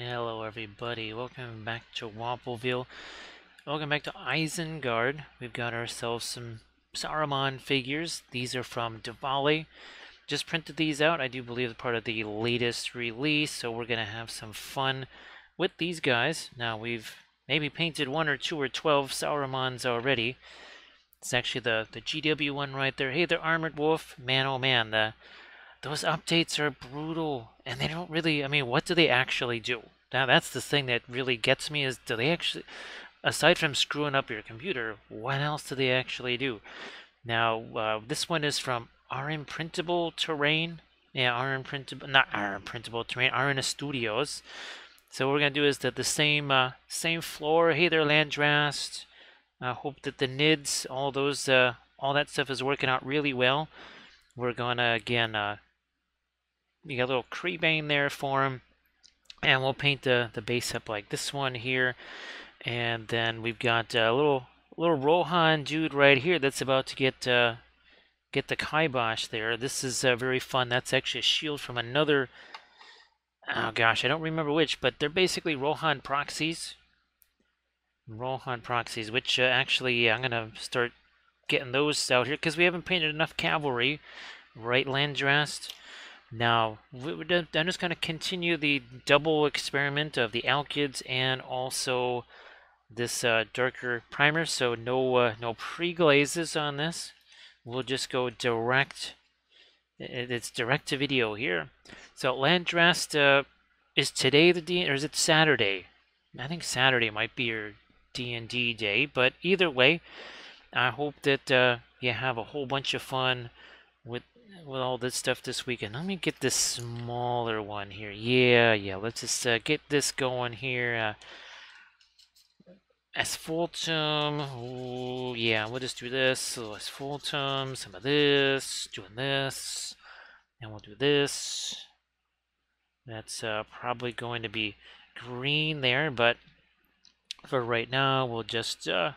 Hello everybody, welcome back to Wappleville. Welcome back to Isengard. We've got ourselves some Saruman figures. These are from Davale. Just printed these out. I do believe part of the latest release, so we're going to have some fun with these guys. Now we've maybe painted one or two or twelve Sarumans already. It's actually the, the GW one right there. Hey, the Armored Wolf. Man, oh man, the those updates are brutal and they don't really i mean what do they actually do? Now that's the thing that really gets me is do they actually aside from screwing up your computer what else do they actually do? Now uh, this one is from rn printable terrain. Yeah rn printable not rn printable terrain rn studios. So what we're gonna do is that the same uh, same floor hey there landrast. I hope that the nids all those uh, all that stuff is working out really well. We're gonna again uh, you got a little Creebane there for him. And we'll paint the, the base up like this one here. And then we've got a little little Rohan dude right here that's about to get uh, get the kibosh there. This is uh, very fun. That's actually a shield from another... Oh gosh, I don't remember which, but they're basically Rohan proxies. Rohan proxies, which uh, actually I'm going to start getting those out here because we haven't painted enough cavalry. Right, Landrast? Now, I'm just going to continue the double experiment of the Alkyds and also this uh, darker primer. So no uh, no pre-glazes on this. We'll just go direct. It's direct to video here. So Landrast uh, is today the D or is it Saturday? I think Saturday might be your D&D day. But either way, I hope that uh, you have a whole bunch of fun with with all this stuff this weekend. Let me get this smaller one here. Yeah, yeah. Let's just uh, get this going here. Uh, asphaltum. Ooh, yeah, we'll just do this. So asphaltum, some of this, doing this, and we'll do this. That's uh, probably going to be green there, but for right now, we'll just uh,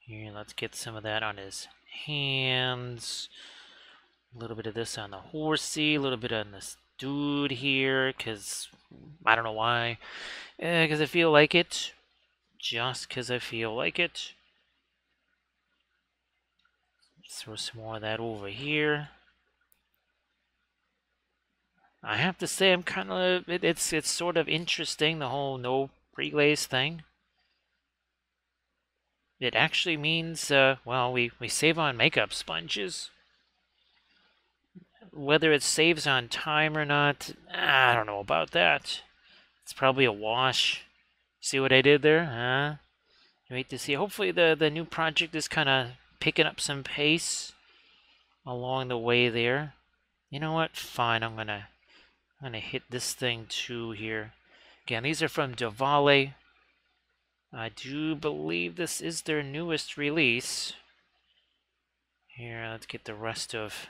here. Let's get some of that on his hands. A little bit of this on the horsey, a little bit on this dude here, because I don't know why. Because eh, I feel like it. Just because I feel like it. throw some more of that over here. I have to say, I'm kind of it, it's it's sort of interesting the whole no pre-glaze thing. It actually means uh, well, we we save on makeup sponges. Whether it saves on time or not, I don't know about that. It's probably a wash. See what I did there? Huh? Wait to see. Hopefully the, the new project is kind of picking up some pace along the way there. You know what? Fine, I'm gonna I'm gonna hit this thing too here. Again, these are from Davale. I do believe this is their newest release. Here, let's get the rest of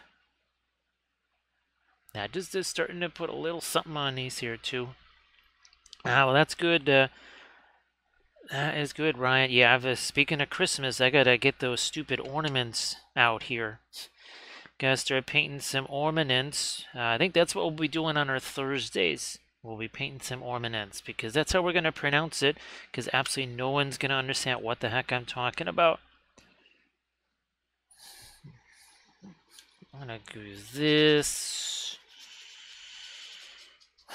now, just, just starting to put a little something on these here, too. Ah, well, that's good. Uh, that is good, Ryan. Yeah, I've, uh, speaking of Christmas, I gotta get those stupid ornaments out here. Gotta start painting some ornaments. Uh, I think that's what we'll be doing on our Thursdays. We'll be painting some ornaments because that's how we're gonna pronounce it. Because absolutely no one's gonna understand what the heck I'm talking about. I'm gonna do this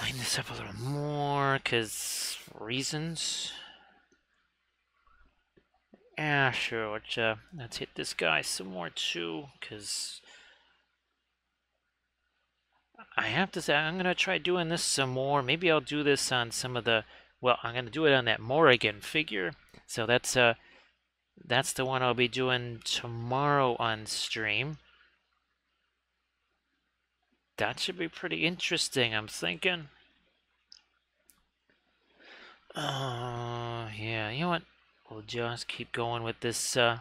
line this up a little more, because reasons. Yeah, sure. Let's, uh, let's hit this guy some more too, because I have to say I'm gonna try doing this some more. Maybe I'll do this on some of the. Well, I'm gonna do it on that Morrigan figure. So that's uh, that's the one I'll be doing tomorrow on stream. That should be pretty interesting, I'm thinking. Uh, yeah, you know what? We'll just keep going with this, uh,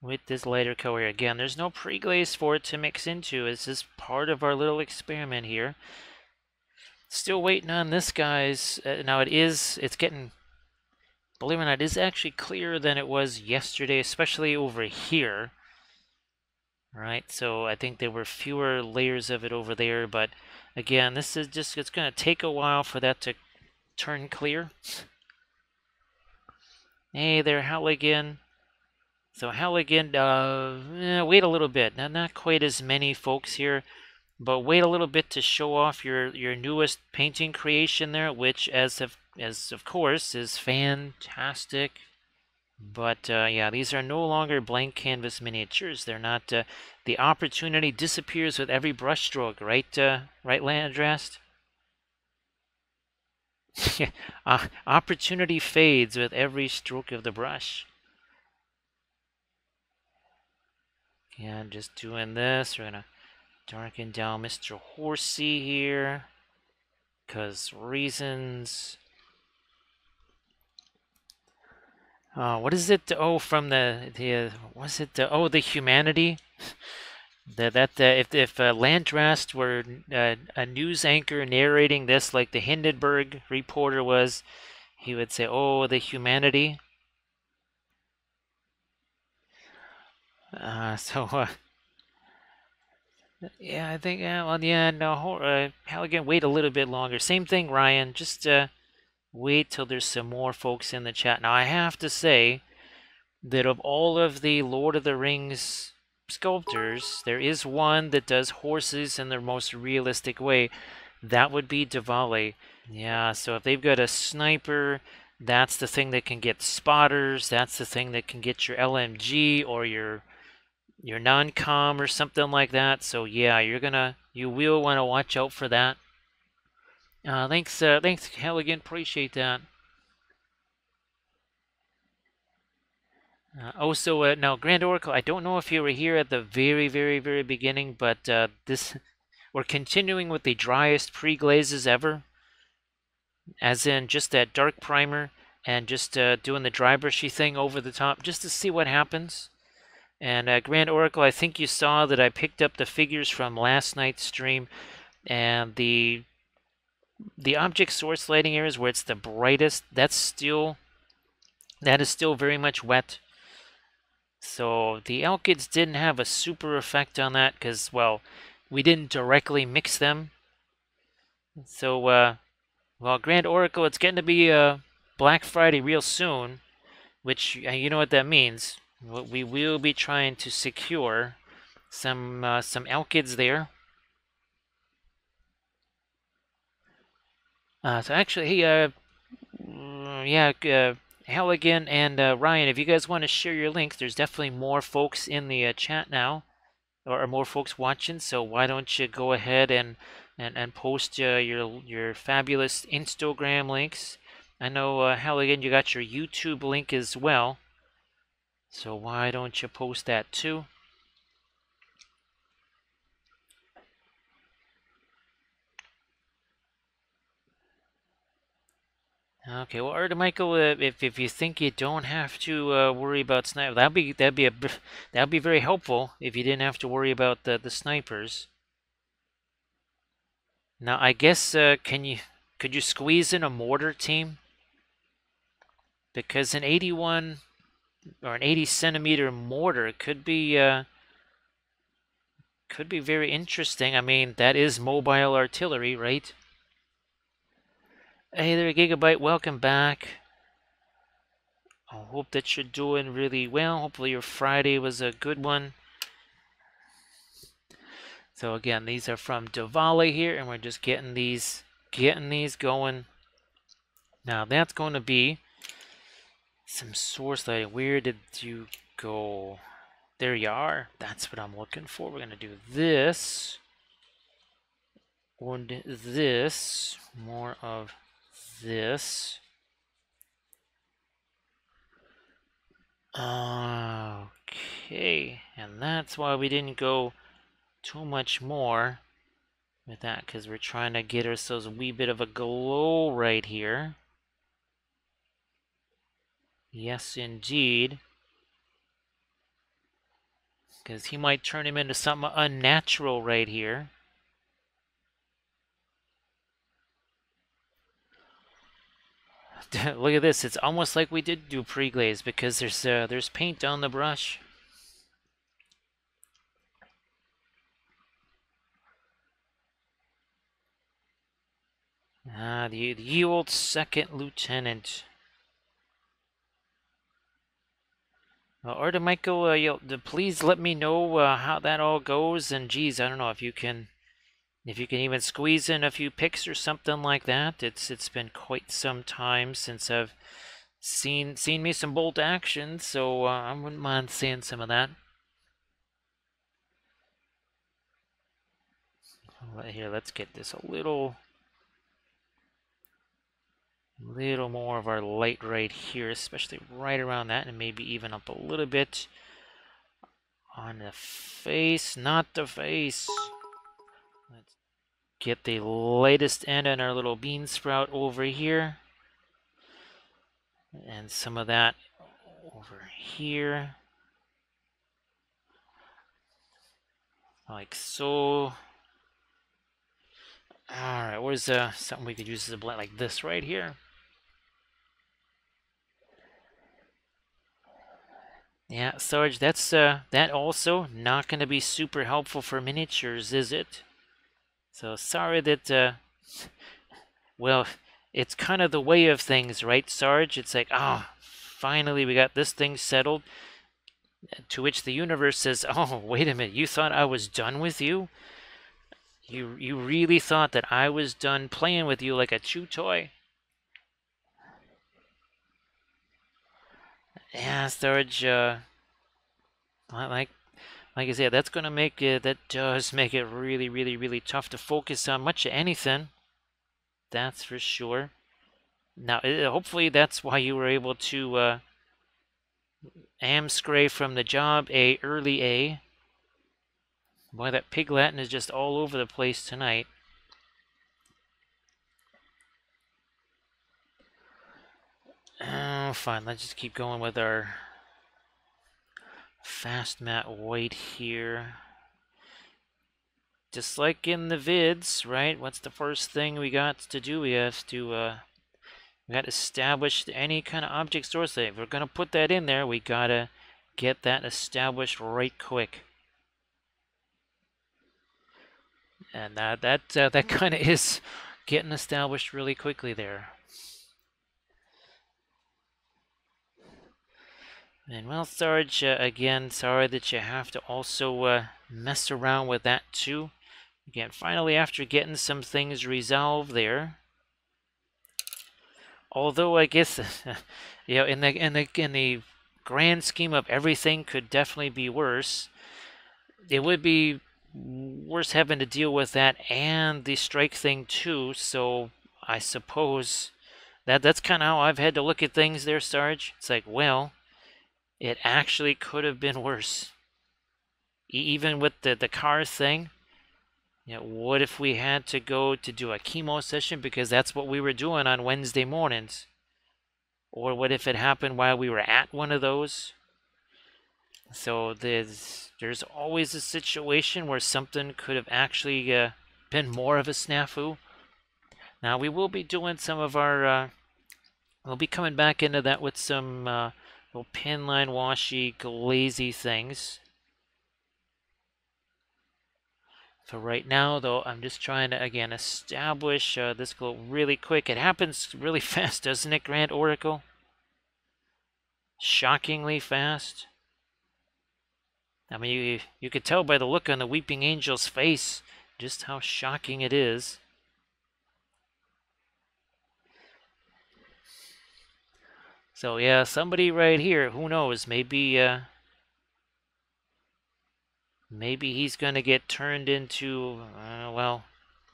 with this lighter color again. There's no pre-glaze for it to mix into. This is part of our little experiment here. Still waiting on this, guys. Uh, now it is, it's getting, believe it or not, it is actually clearer than it was yesterday, especially over here. Right, so I think there were fewer layers of it over there, but again, this is just, it's going to take a while for that to turn clear. Hey there, Halligan. So Halligan, uh, eh, wait a little bit. Now, not quite as many folks here, but wait a little bit to show off your, your newest painting creation there, which, as of, as of course, is fantastic. But uh, yeah, these are no longer blank canvas miniatures. They're not. Uh, the opportunity disappears with every brushstroke, right? Uh, right, Landrast. uh, opportunity fades with every stroke of the brush. Yeah, just doing this. We're gonna darken down Mr. Horsey here, cause reasons. Uh, what is it? Oh, from the the uh, was it? The, oh, the humanity. that that uh, if if uh, Landrast were uh, a news anchor narrating this, like the Hindenburg reporter was, he would say, "Oh, the humanity." Uh, so. Uh, yeah, I think. Well, yeah. No, uh, Halligan, wait a little bit longer. Same thing, Ryan. Just wait till there's some more folks in the chat. Now, I have to say that of all of the Lord of the Rings sculptors, there is one that does horses in their most realistic way. That would be Davale. Yeah, so if they've got a sniper, that's the thing that can get spotters. That's the thing that can get your LMG or your your non-com or something like that. So yeah, you're gonna you will want to watch out for that. Uh, thanks, uh, thanks. Appreciate that. Uh, also, uh, now, Grand Oracle, I don't know if you were here at the very, very, very beginning, but uh, this we're continuing with the driest pre-glazes ever, as in just that dark primer and just uh, doing the dry brushy thing over the top just to see what happens. And uh, Grand Oracle, I think you saw that I picked up the figures from last night's stream, and the the object source lighting areas where it's the brightest, that's still that is still very much wet. So the alkyds didn't have a super effect on that because, well, we didn't directly mix them. So, uh, well, Grand Oracle, it's getting to be uh, Black Friday real soon, which uh, you know what that means. We will be trying to secure some uh, some alkyds there Uh, so actually, hey, uh, mm, yeah, uh, Halligan and uh, Ryan, if you guys want to share your links, there's definitely more folks in the uh, chat now, or, more folks watching. So why don't you go ahead and and, and post uh, your your fabulous Instagram links? I know uh, Halligan, you got your YouTube link as well. So why don't you post that too? Okay, well, Michael, uh, if if you think you don't have to uh, worry about sniper, that'd be that'd be a that'd be very helpful if you didn't have to worry about the the snipers. Now, I guess uh, can you could you squeeze in a mortar team? Because an 81 or an 80 centimeter mortar could be uh, could be very interesting. I mean, that is mobile artillery, right? Hey there, Gigabyte, welcome back. I hope that you're doing really well. Hopefully your Friday was a good one. So again, these are from Davale here, and we're just getting these getting these going. Now that's going to be some source lighting. Where did you go? There you are. That's what I'm looking for. We're going to do this. And this. More of this. Okay, and that's why we didn't go too much more with that, because we're trying to get ourselves a wee bit of a glow right here. Yes, indeed. Because he might turn him into something unnatural right here. Look at this. It's almost like we did do pre-glaze because there's uh, there's paint on the brush. Ah, the, the old second lieutenant. Arda Michael, uh, please let me know uh, how that all goes. And geez, I don't know if you can, if you can even squeeze in a few pics or something like that. It's it's been quite some time since I've seen seen me some bolt action, so uh, I wouldn't mind seeing some of that. Here, let's get this a little little more of our light right here, especially right around that, and maybe even up a little bit on the face, not the face. Get the lightest end on our little bean sprout over here. And some of that over here. Like so. Alright, where's uh, something we could use as a blend like this right here? Yeah, Sarge, that's uh, that also not going to be super helpful for miniatures, is it? So sorry that, uh, well, it's kind of the way of things, right, Sarge? It's like, ah, oh, finally we got this thing settled. To which the universe says, oh, wait a minute, you thought I was done with you? You, you really thought that I was done playing with you like a chew toy? Yeah, Sarge, uh, like, like I said, that's going to make it, that does make it really, really, really tough to focus on much of anything. That's for sure. Now, hopefully that's why you were able to, uh, Amscray from the job A, early A. Boy, that pig Latin is just all over the place tonight. Oh, fine. Let's just keep going with our fast matte white here. Just like in the vids, right? What's the first thing we got to do? We have to uh, we got to establish any kind of object source. If we're gonna put that in there, we gotta get that established right quick. And that that uh, that kind of is getting established really quickly there. And well, Sarge, uh, again, sorry that you have to also uh, mess around with that too. Again, finally, after getting some things resolved there, although I guess, you know, in the in the in the grand scheme of everything, could definitely be worse. It would be worse having to deal with that and the strike thing too. So I suppose that that's kind of how I've had to look at things there, Sarge. It's like, well it actually could have been worse. E even with the, the car thing, you know, what if we had to go to do a chemo session because that's what we were doing on Wednesday mornings? Or what if it happened while we were at one of those? So there's there's always a situation where something could have actually uh, been more of a snafu. Now we will be doing some of our uh, we'll be coming back into that with some uh, little pin line washy glazy things. So right now, though, I'm just trying to, again, establish uh, this go really quick. It happens really fast, doesn't it, Grand Oracle? Shockingly fast. I mean, you, you could tell by the look on the Weeping Angel's face just how shocking it is. So yeah, somebody right here, who knows, maybe uh maybe he's going to get turned into uh, well,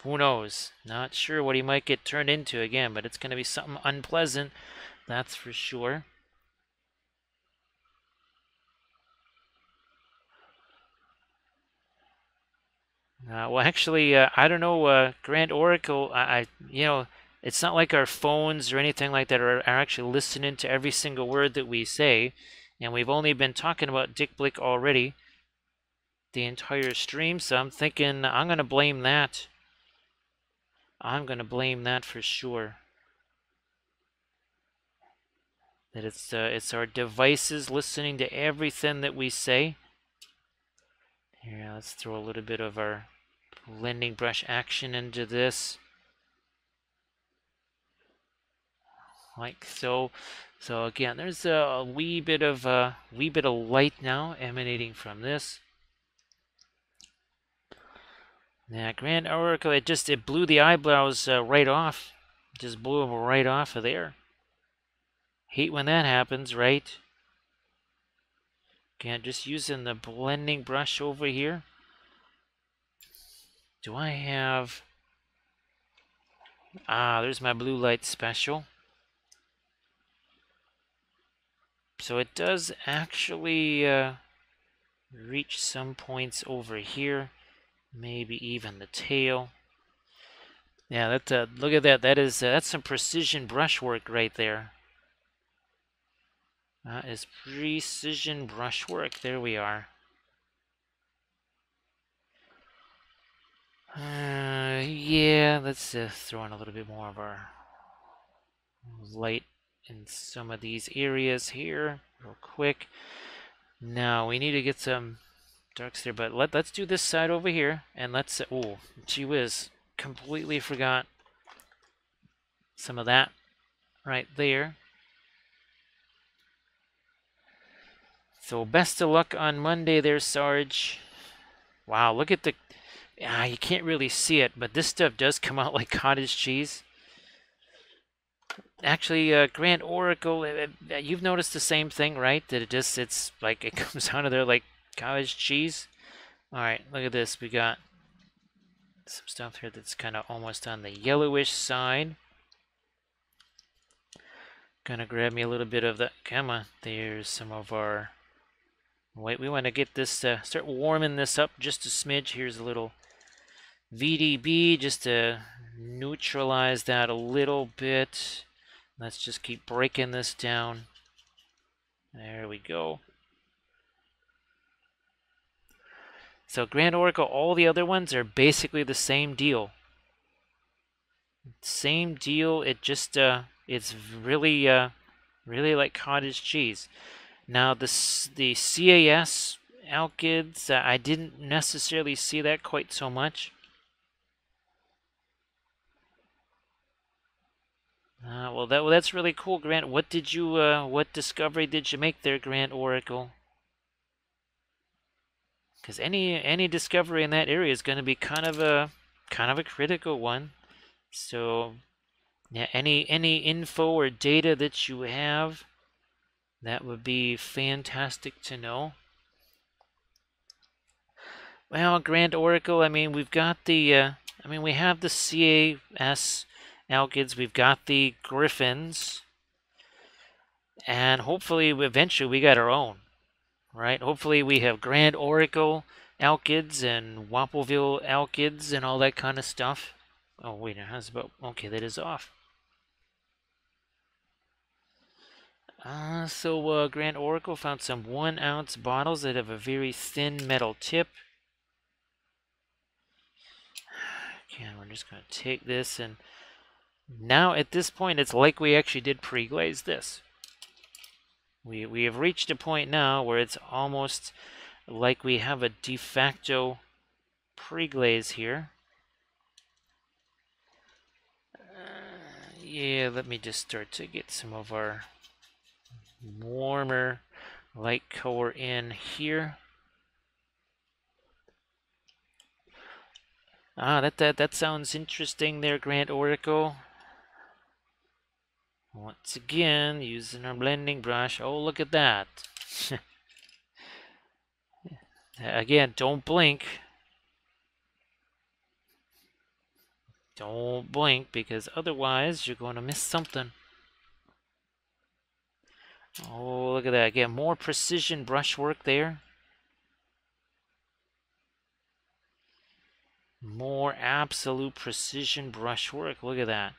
who knows. Not sure what he might get turned into again, but it's going to be something unpleasant, that's for sure. Uh, well, actually, uh, I don't know, uh, Grand Oracle, I, I, you know, it's not like our phones or anything like that are, are actually listening to every single word that we say. And we've only been talking about Dick Blick already the entire stream. So I'm thinking I'm going to blame that. I'm going to blame that for sure. That it's, uh, it's our devices listening to everything that we say. Here, let's throw a little bit of our blending brush action into this. Like so. So again, there's a, wee bit of a uh, wee bit of light now emanating from this. Yeah, Grand Oracle, it just it blew the eyebrows uh, right off. Just blew them right off of there. Hate when that happens, right? Again, just using the blending brush over here. Do I have... Ah, there's my blue light special. So it does actually uh, reach some points over here. Maybe even the tail. Yeah, that uh, look at that. That is uh, that's some precision brushwork right there. That is precision brushwork. There we are. Uh, yeah, let's uh, throw in a little bit more of our light in some of these areas here real quick. Now we need to get some darks there, but let, let's do this side over here and let's, oh, gee whiz, completely forgot some of that right there. So best of luck on Monday there, Sarge. Wow, look at the... Ah, you can't really see it, but this stuff does come out like cottage cheese. Actually, uh, Grand Oracle, uh, uh, you've noticed the same thing, right? That it just, it's like, it comes out of there like cottage cheese. Alright, look at this. We got some stuff here that's kind of almost on the yellowish side. Gonna grab me a little bit of the, come on, there's some of our Wait, we want to get this, uh, start warming this up just a smidge. Here's a little VDB just to neutralize that a little bit. Let's just keep breaking this down. There we go. So Grand Oracle, all the other ones are basically the same deal. Same deal, it just, uh, it's really, uh, really like cottage cheese. Now the the CAS alkyds, uh, I didn't necessarily see that quite so much. Uh, well, that well, that's really cool, Grant. What did you, uh, what discovery did you make there, Grand Oracle? Because any any discovery in that area is going to be kind of a kind of a critical one. So, yeah, any any info or data that you have that would be fantastic to know. Well, Grand Oracle, I mean, we've got the, uh, I mean, we have the CAS Alkyds, we've got the Griffins, and hopefully, eventually, we got our own, right? Hopefully, we have Grand Oracle Alkyds and Wappleville Alkyds and all that kind of stuff. Oh, wait, how's about, okay, that is off. Uh, so uh, Grand Oracle found some one ounce bottles that have a very thin metal tip. Okay, we're just going to take this and now at this point it's like we actually did pre-glaze this. We, we have reached a point now where it's almost like we have a de facto pre-glaze here. Uh, yeah, let me just start to get some of our warmer light color in here. Ah, that, that, that sounds interesting there, Grand Oracle. Once again, using our blending brush. Oh, look at that. again, don't blink. Don't blink because otherwise you're going to miss something. Oh, look at that. Again, more precision brushwork there. More absolute precision brushwork. Look at that.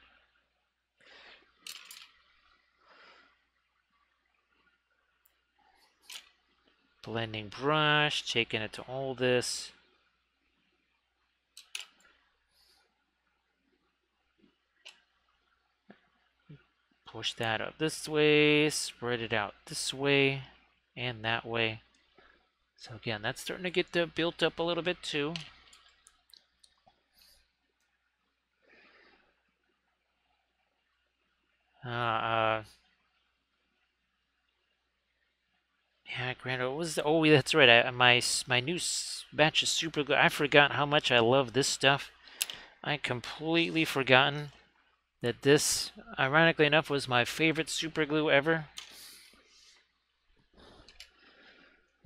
Blending brush, taking it to all this. Push that up this way, spread it out this way, and that way. So again, that's starting to get built up a little bit too. Uh, uh, yeah, Grando, what was the, oh, that's right, I, my, my new batch of super glue, I forgot how much I love this stuff. I completely forgotten that this, ironically enough, was my favorite super glue ever.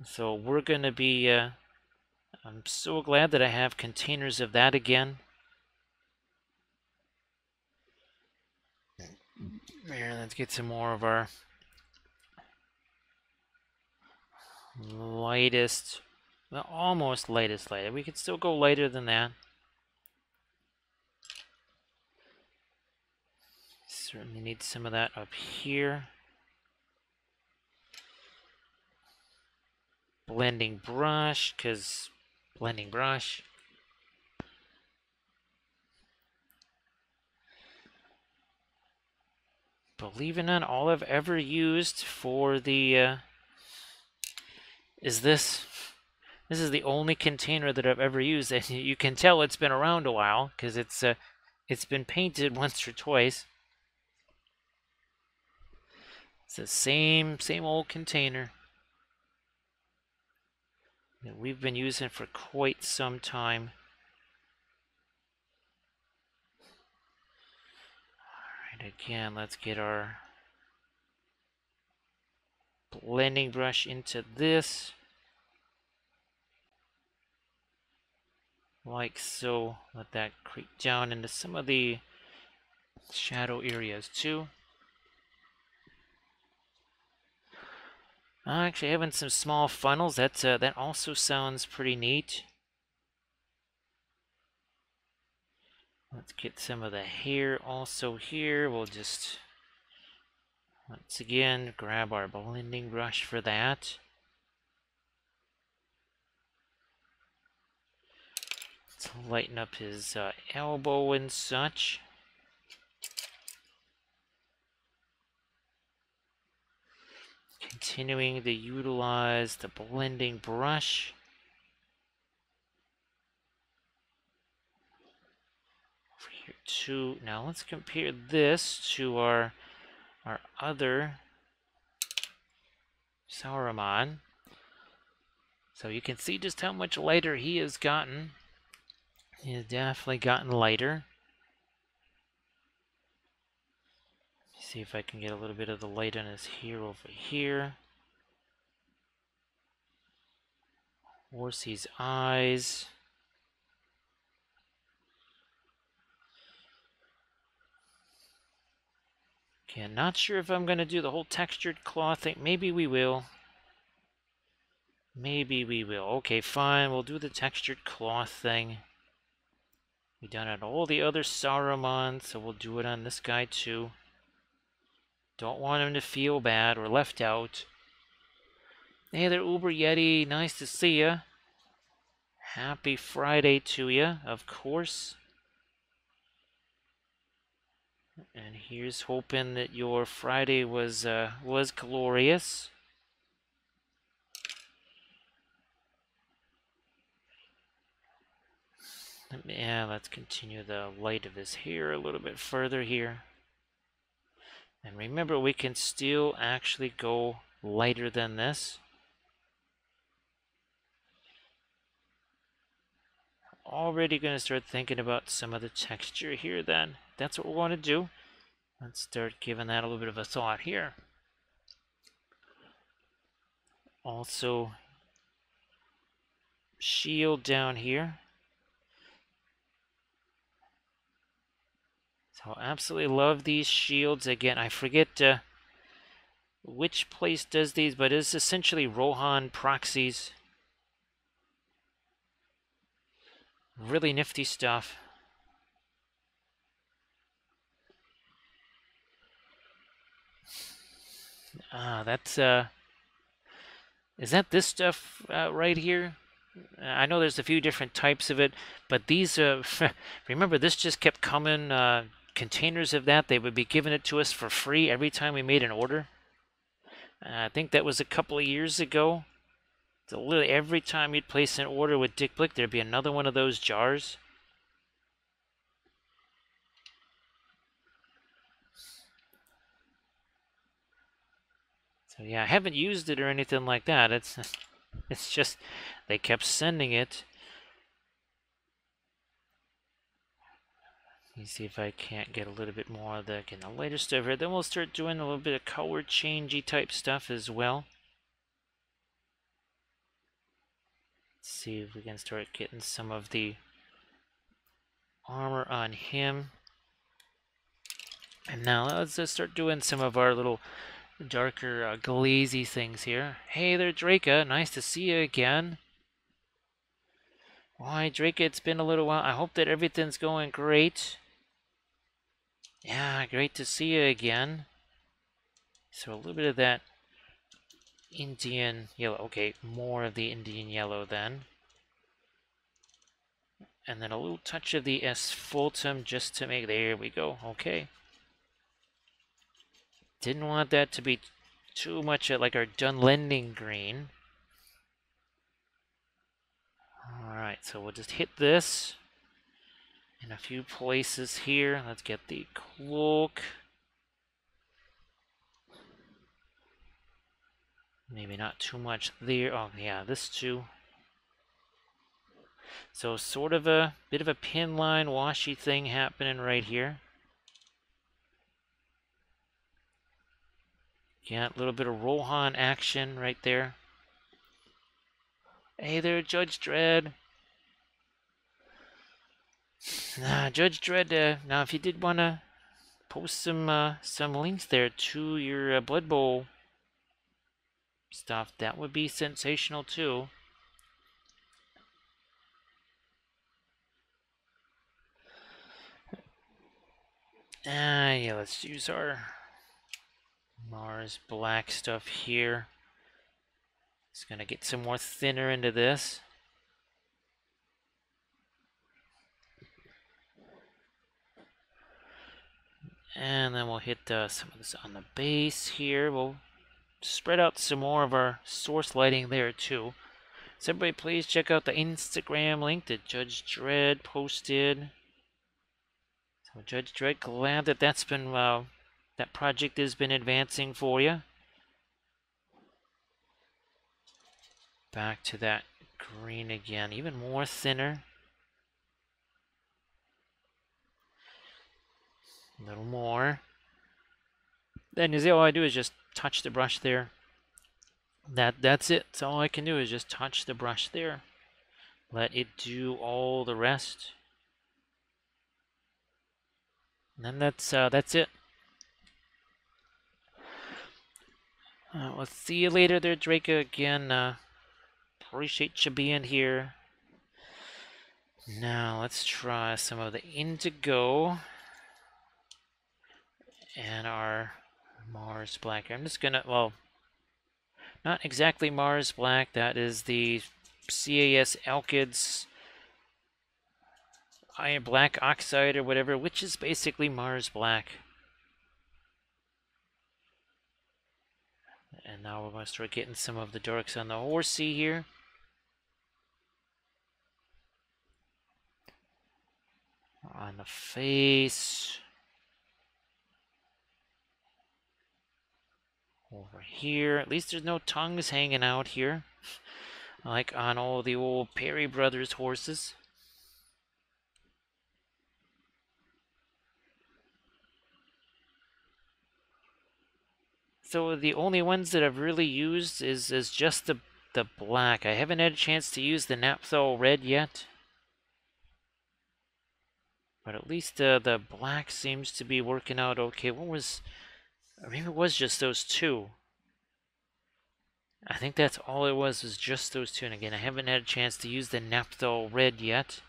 So we're going to be, uh, I'm so glad that I have containers of that again. Here, let's get some more of our lightest, well, almost lightest light. We could still go lighter than that. Certainly need some of that up here. Blending brush, because blending brush. Believe it or not, all I've ever used for the, uh, is this. This is the only container that I've ever used, and you can tell it's been around a while, because it's, uh, it's been painted once or twice. It's the same, same old container that we've been using for quite some time. Alright, again, let's get our blending brush into this. Like so. Let that creep down into some of the shadow areas too. Actually, having some small funnels, that's, uh, that also sounds pretty neat. Let's get some of the hair also here. We'll just, once again, grab our blending brush for that. Let's lighten up his uh, elbow and such. Continuing to utilize the blending brush. Over here too. Now let's compare this to our our other Saruman. So you can see just how much lighter he has gotten. He has definitely gotten lighter. see if I can get a little bit of the light on his hair over here. Horsey's eyes. Okay, I'm not sure if I'm going to do the whole textured cloth thing. Maybe we will. Maybe we will. Okay, fine. We'll do the textured cloth thing. We've done it on all the other Saruman, so we'll do it on this guy too. Don't want him to feel bad or left out. Hey there, Uber Yeti. Nice to see you. Happy Friday to you, of course. And here's hoping that your Friday was uh, was glorious. Yeah, let's continue the light of his hair a little bit further here. And remember, we can still actually go lighter than this. Already going to start thinking about some of the texture here then. That's what we want to do. Let's start giving that a little bit of a thought here. Also, shield down here. So absolutely love these shields. Again, I forget uh, which place does these, but it's essentially Rohan proxies. Really nifty stuff. Ah, that's, uh, is that this stuff uh, right here? I know there's a few different types of it, but these, uh, remember this just kept coming, uh, containers of that. They would be giving it to us for free every time we made an order. I think that was a couple of years ago. Literally every time you'd place an order with Dick Blick, there'd be another one of those jars. So yeah, I haven't used it or anything like that. It's it's just they kept sending it. Let me see if I can't get a little bit more of the, again, the lighter stuff here. Then we'll start doing a little bit of color changey type stuff as well. Let's see if we can start getting some of the armor on him. And now let's just start doing some of our little darker uh, glazy things here. Hey there, Draka. Nice to see you again. Why, Draka, it's been a little while. I hope that everything's going great. Yeah, great to see you again. So a little bit of that Indian yellow. Okay, more of the Indian yellow then. And then a little touch of the asphaltum just to make, there we go, okay. Didn't want that to be too much like our Dunlending green. Alright, so we'll just hit this in a few places here. Let's get the cloak. Maybe not too much there. Oh, yeah, this too. So sort of a bit of a pin line washy thing happening right here. Yeah, a little bit of Rohan action right there. Hey there, Judge Dredd. Nah, Judge Dredd, uh, now if you did want to post some uh, some links there to your uh, Blood Bowl stuff, that would be sensational too. Ah, yeah, let's use our Mars black stuff here. It's gonna get some more thinner into this. And then we'll hit uh, some of this on the base here. We'll spread out some more of our source lighting there too. So everybody please check out the Instagram link that Judge Dredd posted. So Judge Dredd, glad that that's been, uh, that project has been advancing for you. Back to that green again, even more thinner. A little more. Then you see all I do is just touch the brush there. That That's it. so all I can do is just touch the brush there. Let it do all the rest. And then that's uh, that's it. Uh, we'll see you later there, Draco. Again, uh, appreciate you being here. Now, let's try some of the indigo and our Mars Black. I'm just gonna, well, not exactly Mars Black. That is the CAS Alkyds Iron Black Oxide or whatever, which is basically Mars Black. And now we're going to start getting some of the darks on the horsey here. On the face. Over here. At least there's no tongues hanging out here. Like on all the old Perry Brothers horses. So the only ones that I've really used is, is just the, the black. I haven't had a chance to use the Naphthol red yet. But at least uh, the black seems to be working out okay. What was... Maybe it was just those two. I think that's all it was, was just those two. And again, I haven't had a chance to use the Naphthol red yet.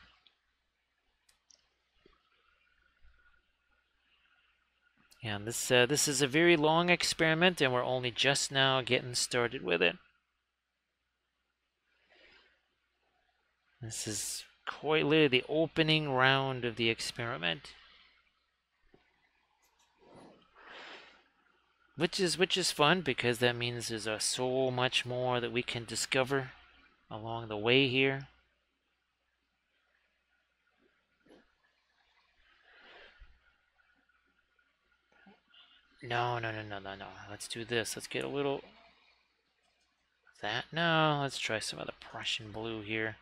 Yeah, this uh, this is a very long experiment, and we're only just now getting started with it. This is quite literally the opening round of the experiment. Which is which is fun because that means there's uh, so much more that we can discover along the way here. No, no, no, no, no, no. Let's do this. Let's get a little... That? No, let's try some of the Prussian blue here.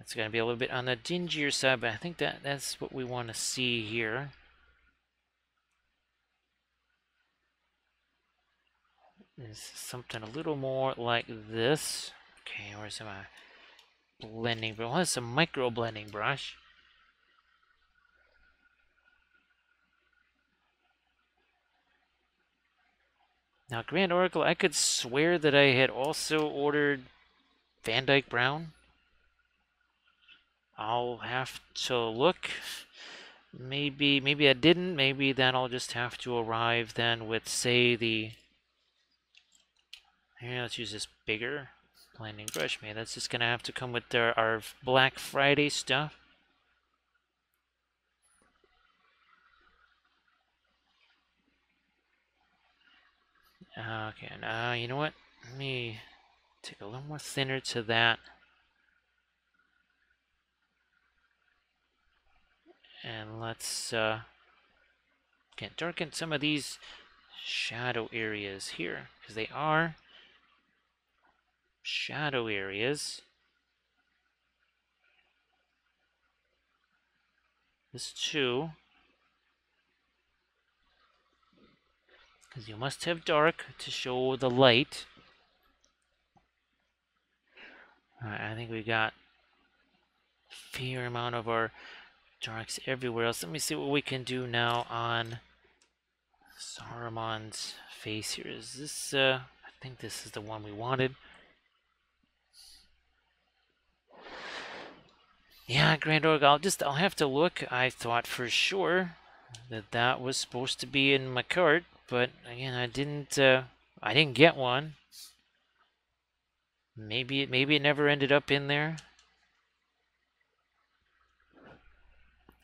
It's going to be a little bit on the dingier side, but I think that that's what we want to see here. Is something a little more like this. Okay, where's my blending brush? what's a micro blending brush. Now, Grand Oracle, I could swear that I had also ordered Van Dyke Brown. I'll have to look. Maybe, maybe I didn't. Maybe then I'll just have to arrive then with, say, the here, let's use this bigger blending brush. Maybe that's just going to have to come with our, our Black Friday stuff. Okay, now you know what? Let me take a little more thinner to that. And let's uh, darken some of these shadow areas here because they are shadow areas. This too. Because you must have dark to show the light. Alright, I think we got fair amount of our darks everywhere else. Let me see what we can do now on Saruman's face here. Is this, uh, I think this is the one we wanted. Yeah, Grand Org, I'll just, I'll have to look. I thought for sure that that was supposed to be in my cart, but again, I didn't, uh, I didn't get one. Maybe it, maybe it never ended up in there.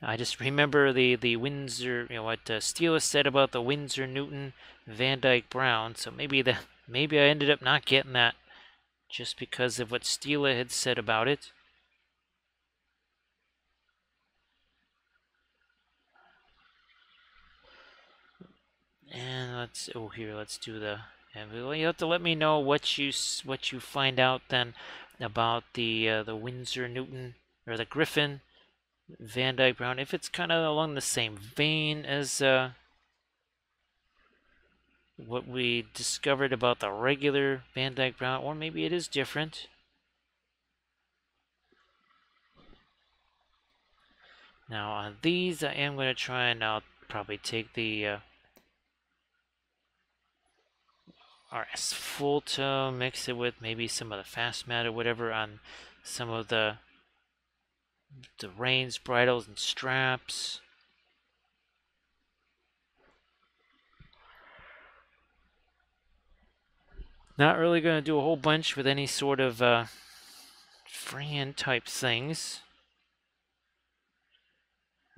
I just remember the, the Windsor, you know, what uh, Stila said about the Winsor Newton Van Dyke Brown, so maybe the, maybe I ended up not getting that just because of what Stila had said about it. And let's oh here let's do the and you have to let me know what you what you find out then about the uh, the Winsor Newton or the Griffin Van Dyke Brown if it's kind of along the same vein as uh, what we discovered about the regular Van Dyke Brown or maybe it is different. Now on these I am going to try and I'll probably take the uh, our asphalto, mix it with maybe some of the fast matte or whatever on some of the the reins, bridles, and straps. Not really going to do a whole bunch with any sort of uh, freehand type things.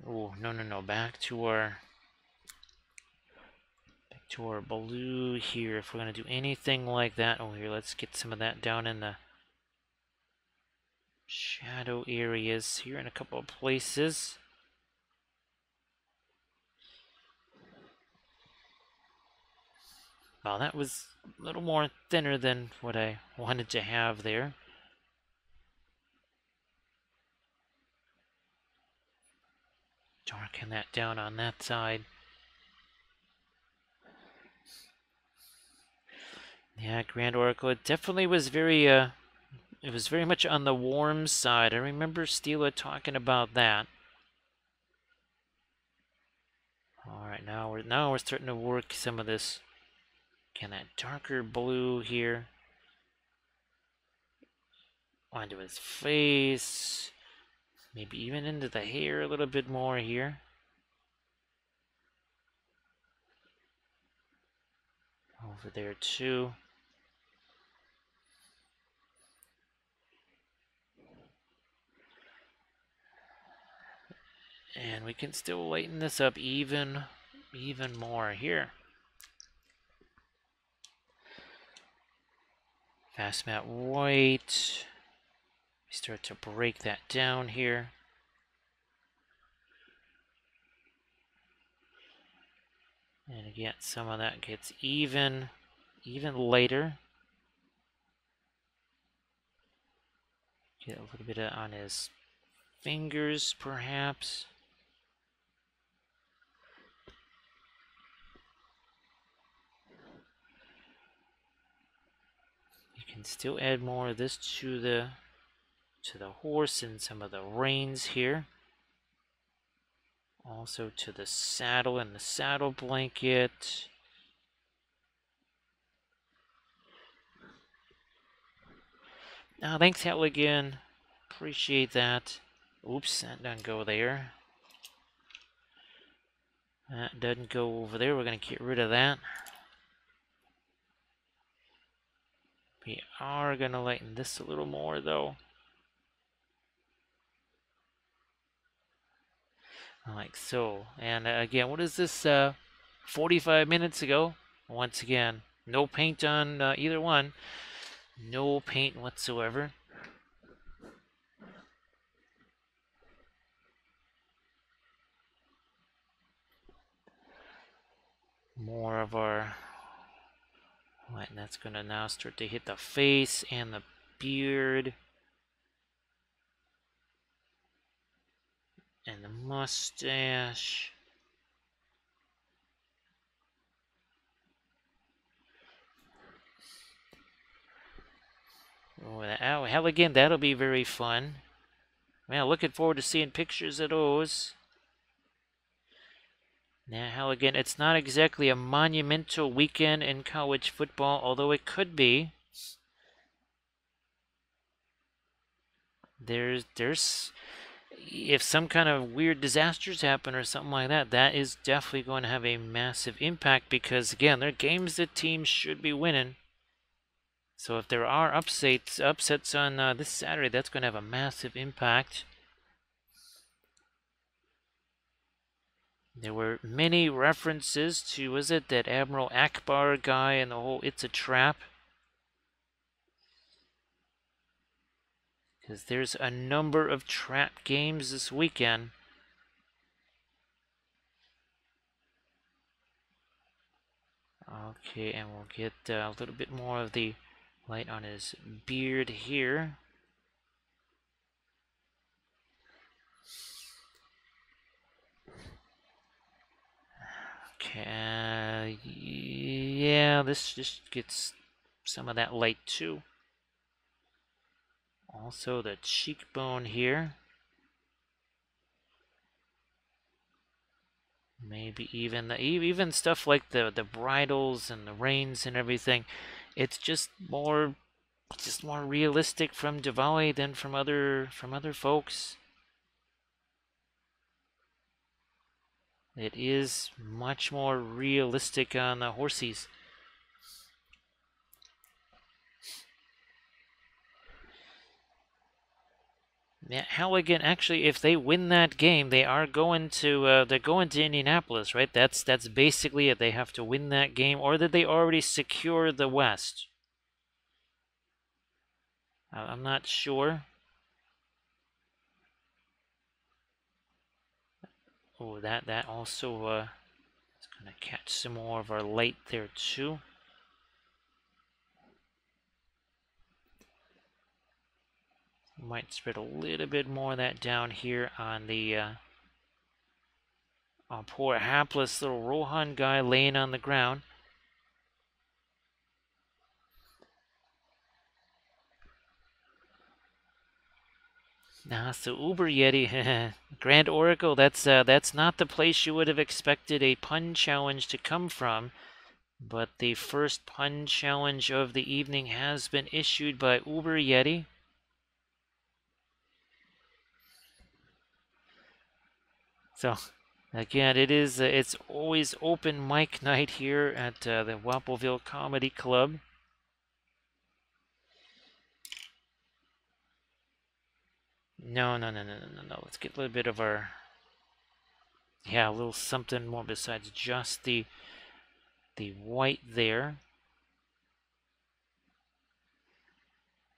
Oh, no, no, no. Back to our to our blue here. If we're going to do anything like that, oh here, let's get some of that down in the shadow areas here in a couple of places. Well, that was a little more thinner than what I wanted to have there. Darken that down on that side. Yeah, Grand Oracle. It definitely was very, uh, it was very much on the warm side. I remember Stila talking about that. All right, now we're now we're starting to work some of this. Can that darker blue here onto his face, maybe even into the hair a little bit more here. Over there too. And we can still lighten this up even, even more here. Fast matte white. We start to break that down here. And again, some of that gets even, even later. Get a little bit on his fingers, perhaps. You can still add more of this to the to the horse and some of the reins here. Also to the saddle and the saddle blanket. Now, thanks, Halligan. Appreciate that. Oops, that doesn't go there. That doesn't go over there. We're to get rid of that. We are going to lighten this a little more, though. like so. And uh, again, what is this? Uh, 45 minutes ago. Once again, no paint on uh, either one. No paint whatsoever. More of our and that's going to now start to hit the face and the beard. and the mustache. Oh, Halligan, that'll be very fun. Well, looking forward to seeing pictures of those. Now, Halligan, it's not exactly a monumental weekend in college football, although it could be. There's, there's, if some kind of weird disasters happen or something like that, that is definitely going to have a massive impact because, again, they're games that teams should be winning. So if there are upsets, upsets on uh, this Saturday, that's going to have a massive impact. There were many references to, was it that Admiral Ackbar guy and the whole It's a Trap? Because there's a number of trap games this weekend. Okay, and we'll get uh, a little bit more of the light on his beard here. Okay, yeah, this just gets some of that light too. Also the cheekbone here. Maybe even the even stuff like the the bridles and the reins and everything. It's just more just more realistic from Davale than from other from other folks. It is much more realistic on the horsies. Yeah, Halligan actually, if they win that game, they are going to uh, they're going to Indianapolis, right? That's that's basically it. They have to win that game, or did they already secure the West? I'm not sure. Oh, that that also uh, is gonna catch some more of our light there too. Might spread a little bit more of that down here on the uh, on poor hapless little Rohan guy laying on the ground. Nah, so Uber Yeti, Grand Oracle, that's uh, that's not the place you would have expected a pun challenge to come from. But the first pun challenge of the evening has been issued by Uber Yeti. So again, it is uh, it's always open mic night here at uh, the Wappelville Comedy Club. No, no, no, no, no, no, no. Let's get a little bit of our yeah, a little something more besides just the the white there.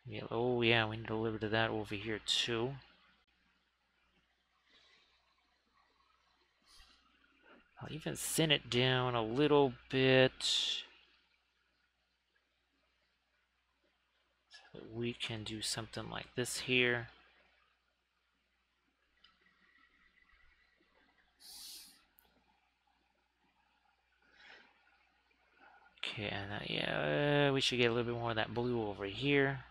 Yeah, oh yeah, we need a little bit of that over here too. I'll even thin it down a little bit. So that we can do something like this here. Okay, and uh, yeah, we should get a little bit more of that blue over here.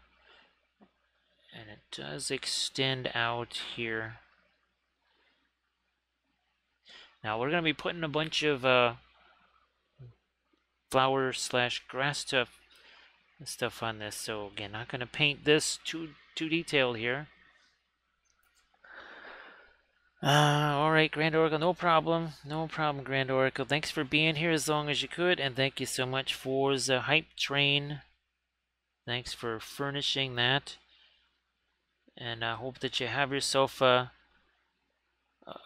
And it does extend out here. Now we're going to be putting a bunch of uh, flower slash grass stuff stuff on this. So again, not going to paint this too too detailed here. Uh, all right, Grand Oracle, no problem. No problem, Grand Oracle. Thanks for being here as long as you could, and thank you so much for the hype train. Thanks for furnishing that. And I hope that you have yourself a,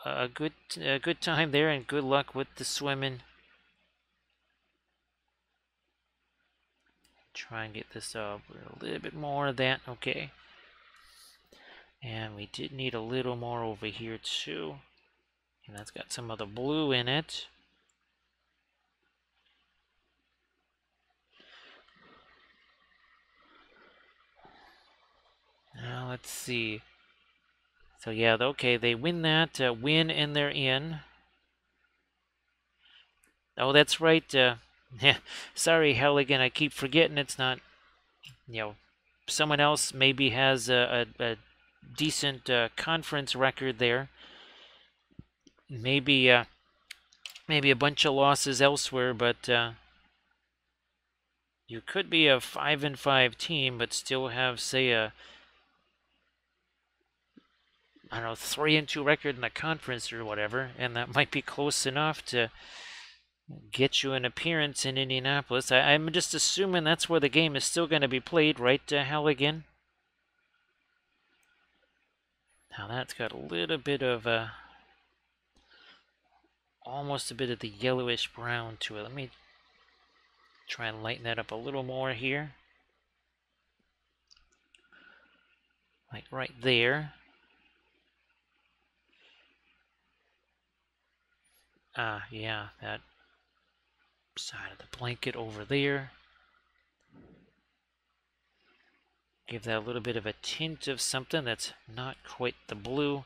a good a good time there, and good luck with the swimming. Try and get this up a little bit more of that. Okay. And we did need a little more over here too. And that's got some of the blue in it. Now let's see. So yeah, okay, they win that, uh, win and they're in. Oh, that's right. Uh, sorry, Halligan, I keep forgetting it's not, you know, someone else maybe has a, a, a decent uh, conference record there. Maybe uh, maybe a bunch of losses elsewhere, but uh, you could be a five and five team, but still have say a I don't know three and two record in the conference or whatever, and that might be close enough to get you an appearance in Indianapolis. I, am just assuming that's where the game is still going to be played, right, uh, Halligan? Now that's got a little bit of a, almost a bit of the yellowish brown to it. Let me try and lighten that up a little more here. Like right there. Ah, uh, yeah, that side of the blanket over there. Give that a little bit of a tint of something that's not quite the blue.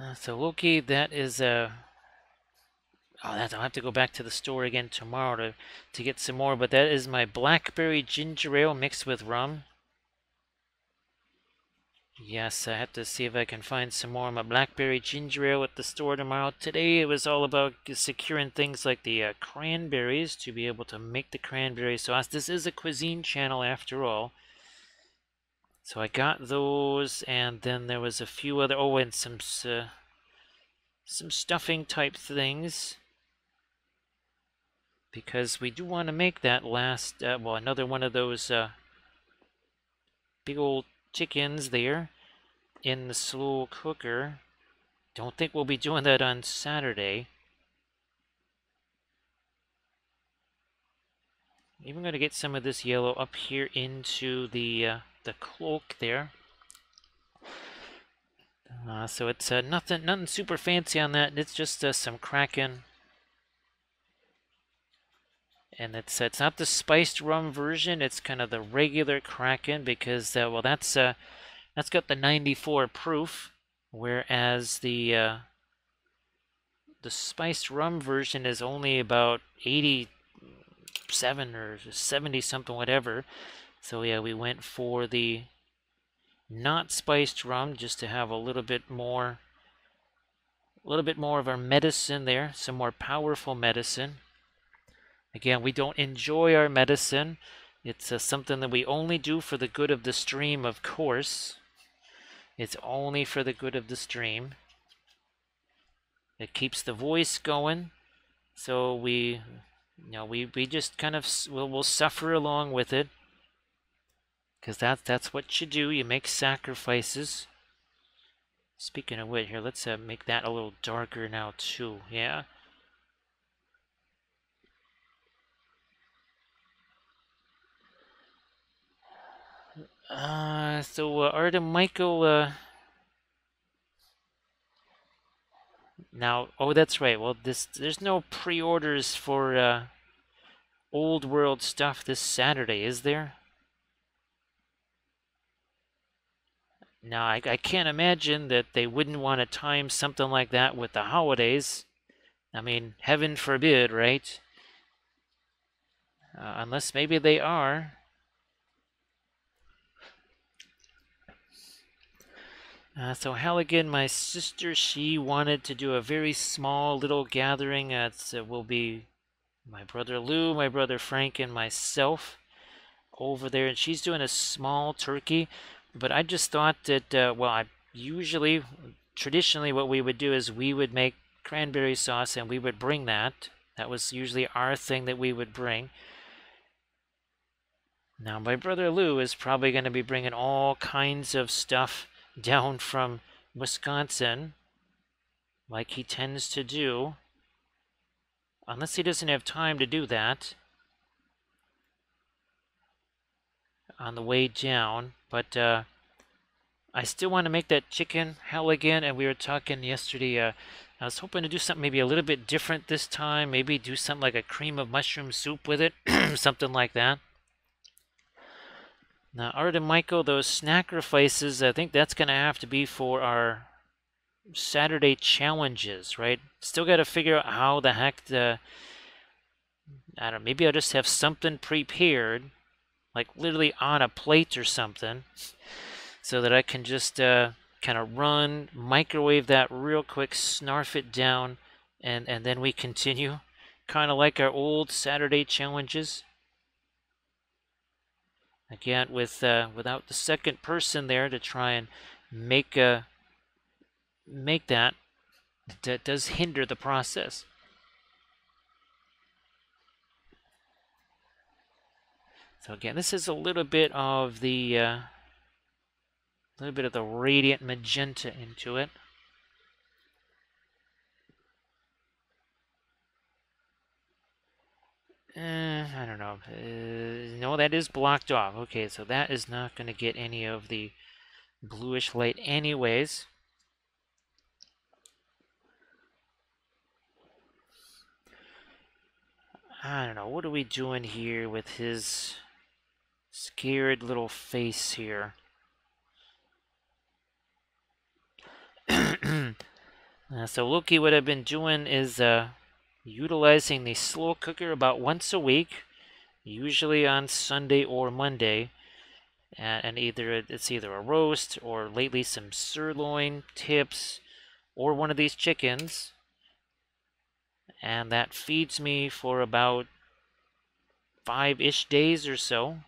Uh, so Loki, that is a. Uh, oh, that I'll have to go back to the store again tomorrow to to get some more. But that is my blackberry ginger ale mixed with rum. Yes, I have to see if I can find some more of my blackberry ginger ale at the store tomorrow. Today it was all about securing things like the uh, cranberries to be able to make the cranberry sauce. This is a cuisine channel after all. So I got those, and then there was a few other, oh, and some, uh, some stuffing type things. Because we do want to make that last, uh, well, another one of those uh, big old chickens there in the slow cooker. Don't think we'll be doing that on Saturday. Even going to get some of this yellow up here into the uh, the cloak there. Uh, so it's uh, nothing nothing super fancy on that. It's just uh, some Kraken and it's it's not the spiced rum version. It's kind of the regular Kraken because uh, well that's uh that's got the 94 proof, whereas the uh, the spiced rum version is only about 87 or 70 something whatever. So yeah, we went for the not spiced rum just to have a little bit more a little bit more of our medicine there, some more powerful medicine. Again, we don't enjoy our medicine. It's uh, something that we only do for the good of the stream, of course. It's only for the good of the stream. It keeps the voice going. So we, you know, we, we just kind of, we'll, we'll suffer along with it. Because that, that's what you do. You make sacrifices. Speaking of which, here, let's uh, make that a little darker now, too. Yeah. Uh, so uh, Artem Michael, uh, Now, oh, that's right. Well, this there's no pre-orders for uh, Old World stuff this Saturday, is there? Now, I, I can't imagine that they wouldn't want to time something like that with the holidays. I mean, heaven forbid, right? Uh, unless maybe they are. Uh, so Halligan, my sister, she wanted to do a very small little gathering. Uh, it will be my brother Lou, my brother Frank, and myself over there. And she's doing a small turkey. But I just thought that, uh, well, I usually, traditionally, what we would do is we would make cranberry sauce and we would bring that. That was usually our thing that we would bring. Now, my brother Lou is probably going to be bringing all kinds of stuff down from Wisconsin, like he tends to do. Unless he doesn't have time to do that on the way down. But uh, I still want to make that chicken Halligan. and we were talking yesterday. Uh, I was hoping to do something maybe a little bit different this time. Maybe do something like a cream of mushroom soup with it, something like that. Now, Art and Michael, those sacrifices, I think that's going to have to be for our Saturday challenges, right? Still got to figure out how the heck the. I don't know, maybe I'll just have something prepared, like literally on a plate or something, so that I can just uh, kind of run, microwave that real quick, snarf it down, and, and then we continue. Kind of like our old Saturday challenges. Again, with uh, without the second person there to try and make a make that, that does hinder the process. So again, this is a little bit of the uh, little bit of the radiant magenta into it. Eh, I don't know. Uh, no, that is blocked off. Okay, so that is not going to get any of the bluish light anyways. I don't know. What are we doing here with his scared little face here? uh, so Loki, what I've been doing is uh, utilizing the slow cooker about once a week, usually on Sunday or Monday. And either it's either a roast or lately some sirloin tips or one of these chickens. And that feeds me for about five-ish days or so.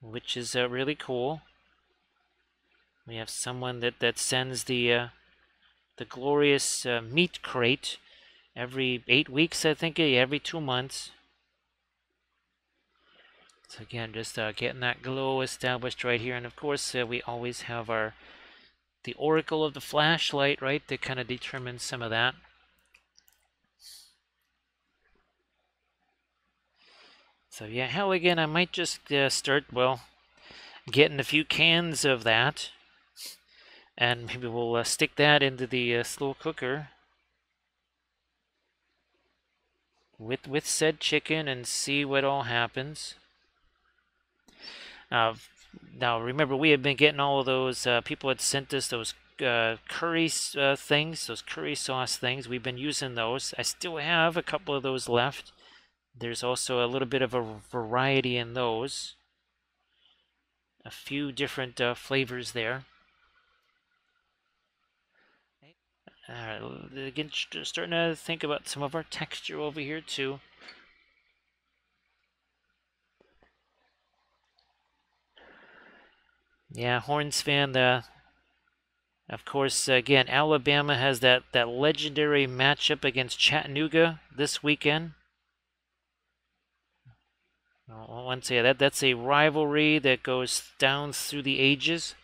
Which is uh, really cool. We have someone that, that sends the uh, the glorious uh, meat crate every eight weeks, I think, every two months. So again, just uh, getting that glow established right here. And of course, uh, we always have our the oracle of the flashlight, right, that kind of determines some of that. So yeah, Halligan, I might just uh, start, well, getting a few cans of that and maybe we'll uh, stick that into the uh, slow cooker with with said chicken and see what all happens. Uh, now remember we have been getting all of those uh, people had sent us those uh, curry uh, things, those curry sauce things. We've been using those. I still have a couple of those left. There's also a little bit of a variety in those. A few different flavors there. Alright, again, starting to think about some of our texture over here too. Yeah, Horns fan, the of course, again, Alabama has that, that legendary matchup against Chattanooga this weekend. Once again, that, that's a rivalry that goes down through the ages.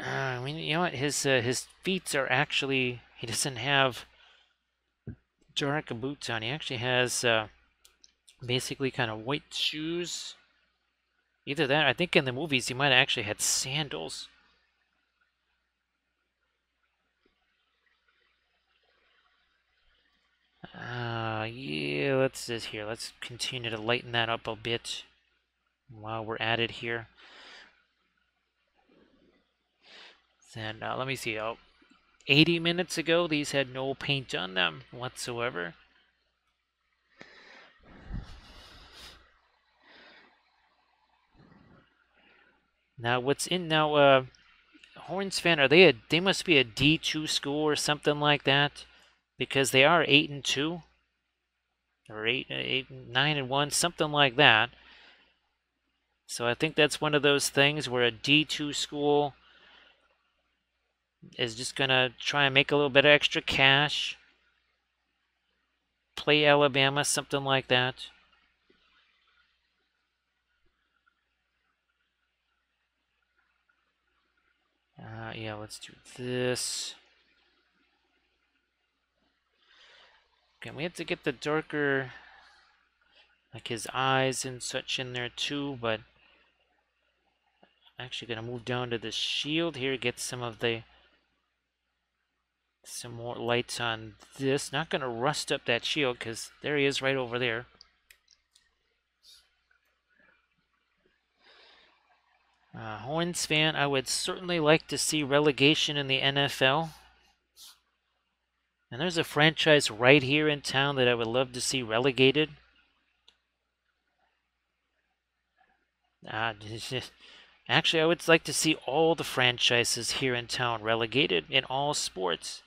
Uh, I mean, you know what? His uh, his feet are actually. He doesn't have Joraka boots on. He actually has uh, basically kind of white shoes. Either that, I think in the movies he might have actually had sandals. Uh, yeah, let's just here. Let's continue to lighten that up a bit while we're at it here. And uh, let me see. Oh, 80 minutes ago, these had no paint on them whatsoever. Now, what's in now? Uh, Horns fan, are they a? They must be a D two school or something like that, because they are eight and two, or eight, eight, nine and one, something like that. So I think that's one of those things where a D two school is just gonna try and make a little bit of extra cash, play Alabama, something like that. Uh, yeah, let's do this. Okay, we have to get the darker, like his eyes and such in there too, but actually going to move down to the shield here, get some of the, some more lights on this. Not going to rust up that shield because there he is right over there. Uh, Horns fan, I would certainly like to see relegation in the NFL. And there's a franchise right here in town that I would love to see relegated. Uh, actually, I would like to see all the franchises here in town relegated in all sports.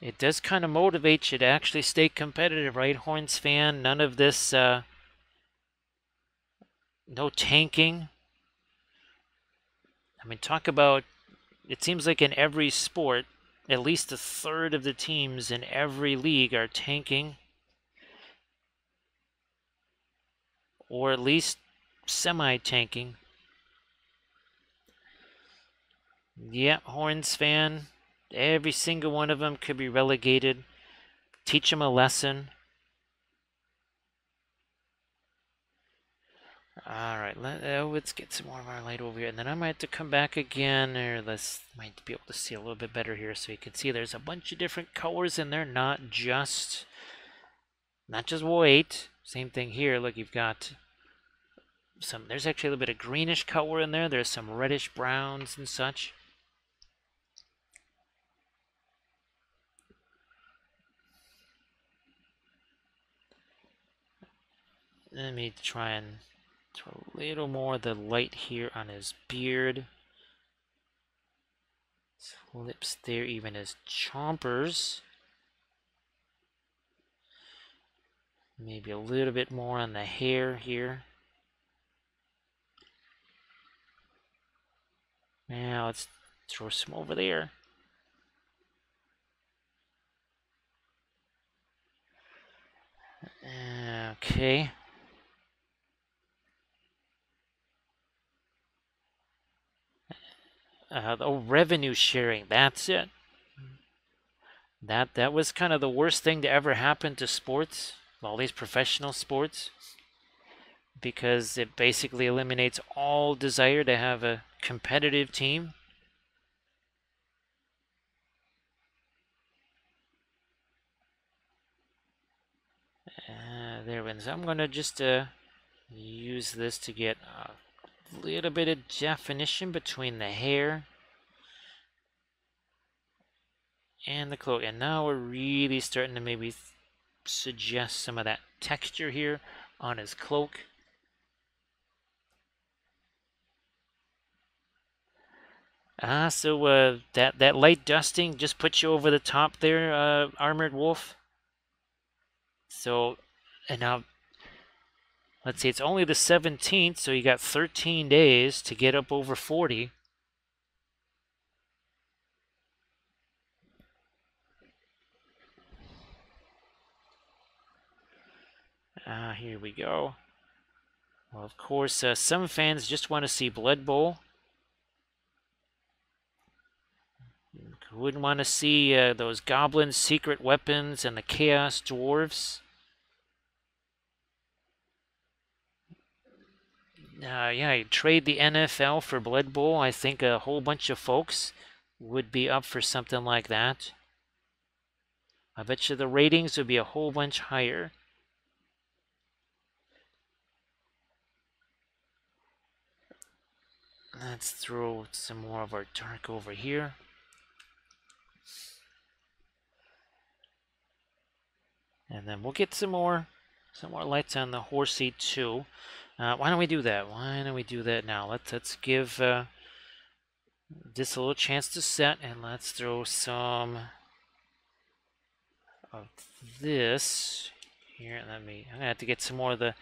It does kind of motivate you to actually stay competitive, right, Horns fan? None of this. Uh, no tanking. I mean, talk about it seems like in every sport, at least a third of the teams in every league are tanking. Or at least semi tanking. Yeah, Horns fan. Every single one of them could be relegated. Teach them a lesson. Alright, let, uh, let's get some more of our light over here. And then I might have to come back again, or let's might be able to see a little bit better here so you can see there's a bunch of different colors in there, not just not just white. Same thing here. Look, you've got some there's actually a little bit of greenish color in there. There's some reddish browns and such. Let me try and Throw a little more of the light here on his beard. His lips there, even his chompers. Maybe a little bit more on the hair here. Now let's throw some over there. Okay. Uh, oh, revenue sharing. That's it. That that was kind of the worst thing to ever happen to sports, all these professional sports, because it basically eliminates all desire to have a competitive team. Uh, there wins. I'm gonna just uh, use this to get uh, little bit of definition between the hair and the cloak. And now we're really starting to maybe suggest some of that texture here on his cloak. Ah, so uh, that, that light dusting just puts you over the top there, uh, Armored Wolf. So, and now Let's see, it's only the 17th, so you got 13 days to get up over 40. Ah, uh, here we go. Well, of course, uh, some fans just want to see Blood Bowl. Wouldn't want to see uh, those goblins, secret weapons, and the chaos dwarves. Uh, yeah, trade the NFL for Blood Bowl. I think a whole bunch of folks would be up for something like that. I bet you the ratings would be a whole bunch higher. Let's throw some more of our dark over here. And then we'll get some more some more lights on the horsey too. Uh, why don't we do that? Why don't we do that now? Let's let's give uh, this a little chance to set, and let's throw some of this here. Let me. I'm gonna have to get some more of the.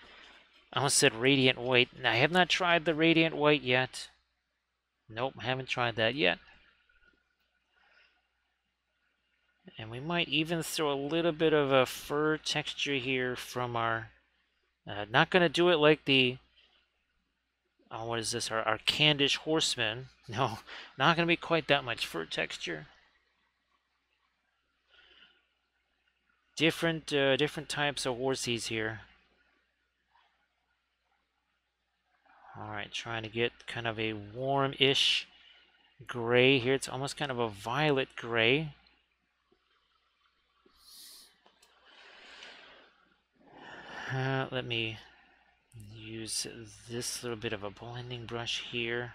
I almost said radiant white. I have not tried the radiant white yet. Nope, haven't tried that yet. And we might even throw a little bit of a fur texture here from our... Uh, not going to do it like the... Oh, what is this? Our, our Khandish Horseman. No, not going to be quite that much fur texture. Different, uh, different types of horsies here. Alright, trying to get kind of a warm-ish gray here. It's almost kind of a violet gray. Uh, let me use this little bit of a blending brush here.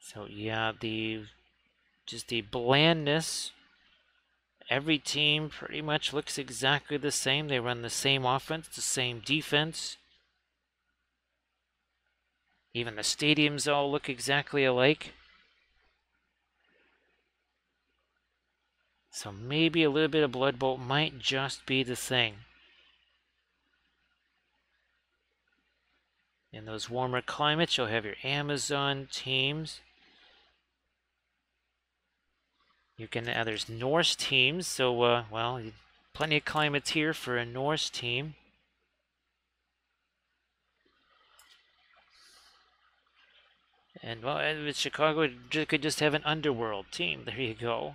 So yeah, the just the blandness Every team pretty much looks exactly the same. They run the same offense, the same defense. Even the stadiums all look exactly alike. So maybe a little bit of Blood Bowl might just be the thing. In those warmer climates, you'll have your Amazon teams. You can, uh, there's Norse teams, so, uh, well, plenty of climates here for a Norse team. And, well, with Chicago, could just have an underworld team. There you go.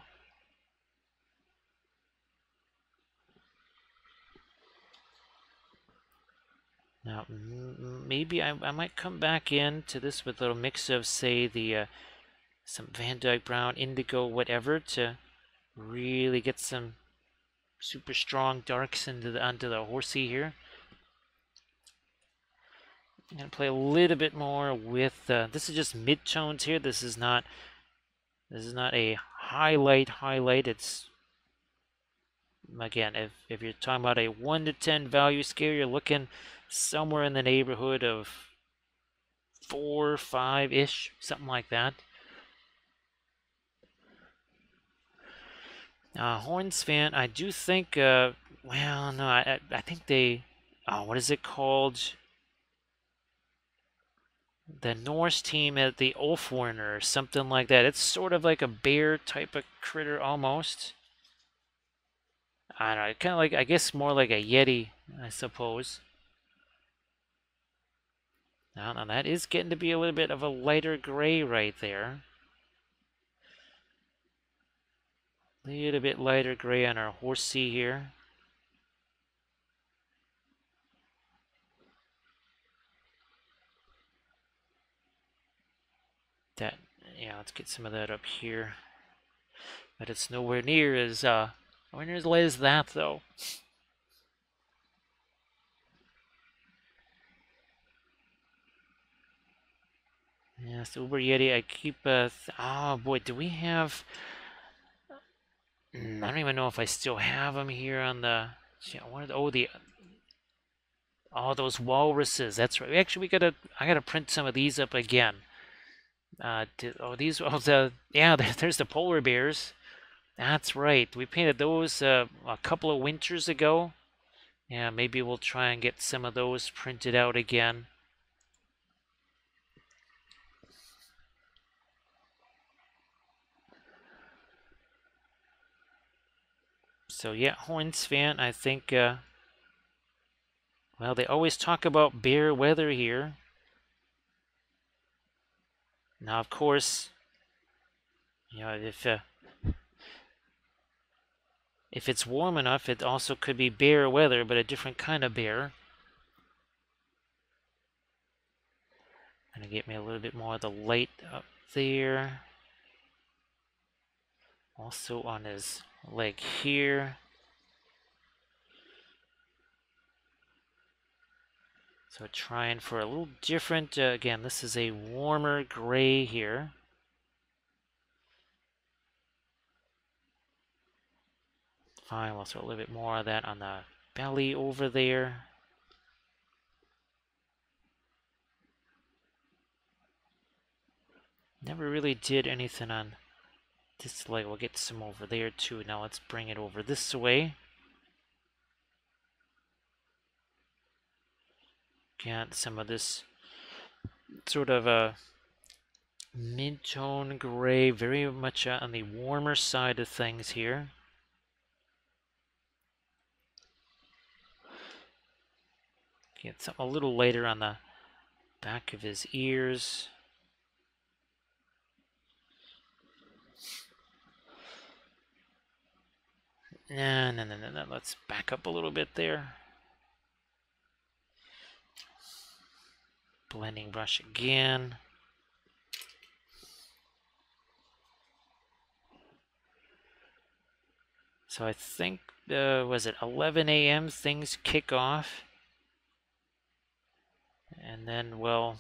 Now, maybe I, I might come back into this with a little mix of, say, the uh, some Van Dyke Brown, Indigo, whatever to really get some super strong darks into the onto the horsey here. I'm gonna play a little bit more with uh, this is just mid tones here. This is not this is not a highlight highlight. It's again if if you're talking about a one to ten value scale, you're looking somewhere in the neighborhood of four, five ish, something like that. Uh, Horns fan, I do think, uh, well, no, I, I think they, oh, what is it called? The Norse team at the Ulfwerener or something like that. It's sort of like a bear type of critter almost. I don't know, kind of like, I guess more like a Yeti, I suppose. Now, now that is getting to be a little bit of a lighter gray right there. A little bit lighter gray on our horsey here. That, yeah, let's get some of that up here. But it's nowhere near as, uh, nowhere near as light as that, though. Yes, Uber Yeti, I keep, uh, oh boy, do we have, Mm, I don't even know if I still have them here on the. One of the, oh the. All those walruses. That's right. Actually, we gotta. I gotta print some of these up again. Uh, did, oh, these. Oh, the yeah. there's the polar bears. That's right. We painted those uh, a couple of winters ago. Yeah, maybe we'll try and get some of those printed out again. So yeah, Horns fan, I think, uh, well, they always talk about bear weather here. Now, of course, you know, if uh, if it's warm enough, it also could be bear weather, but a different kind of bear. Gonna get me a little bit more of the light up there. Also on his leg here. So trying for a little different, uh, again, this is a warmer gray here. Fine, we'll throw a little bit more of that on the belly over there. Never really did anything on this leg. We'll get some over there too. Now let's bring it over this way. Got some of this sort of a mid-tone gray, very much uh, on the warmer side of things here. Get something a little later on the back of his ears. No, no, no, no, no. Let's back up a little bit there. Blending brush again. So I think, uh, was it 11 a.m. things kick off. And then, well,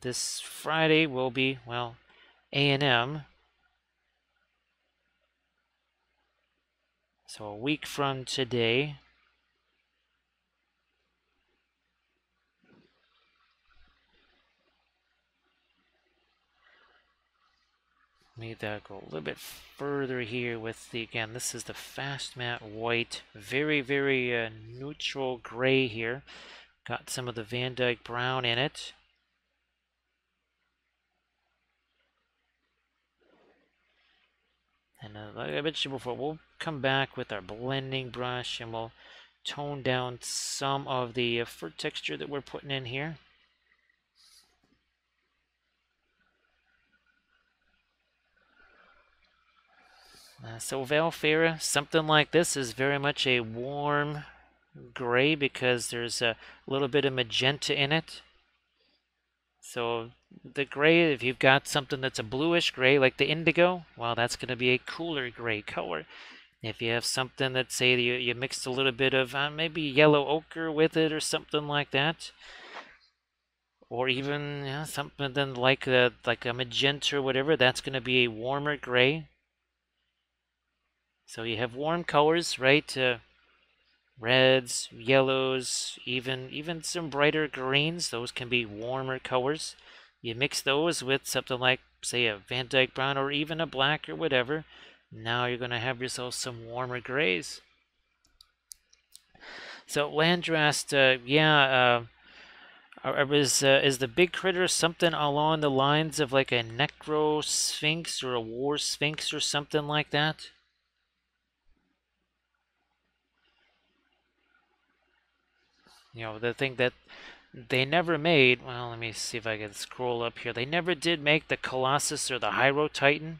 this Friday will be, well, A&M. So a week from today. Made that go a little bit further here with the, again, this is the fast matte white. Very, very uh, neutral gray here. Got some of the Van Dyke brown in it. And uh, I mentioned before, we'll come back with our blending brush and we'll tone down some of the uh, fur texture that we're putting in here. Uh, so Valfera, something like this is very much a warm gray because there's a little bit of magenta in it. So the gray, if you've got something that's a bluish gray like the indigo, well, that's going to be a cooler gray color. If you have something that, say, you, you mixed a little bit of uh, maybe yellow ochre with it or something like that, or even you know, something then like a, like a magenta or whatever, that's going to be a warmer gray. So you have warm colors, right? Uh, reds, yellows, even even some brighter greens. Those can be warmer colors. You mix those with something like, say, a Van Dyke brown or even a black or whatever. Now you're going to have yourself some warmer grays. So Landrast, uh, yeah, uh, is uh, is the big critter something along the lines of like a necro sphinx or a war sphinx or something like that? You know, the thing that they never made, well, let me see if I can scroll up here. They never did make the Colossus or the Hierotitan.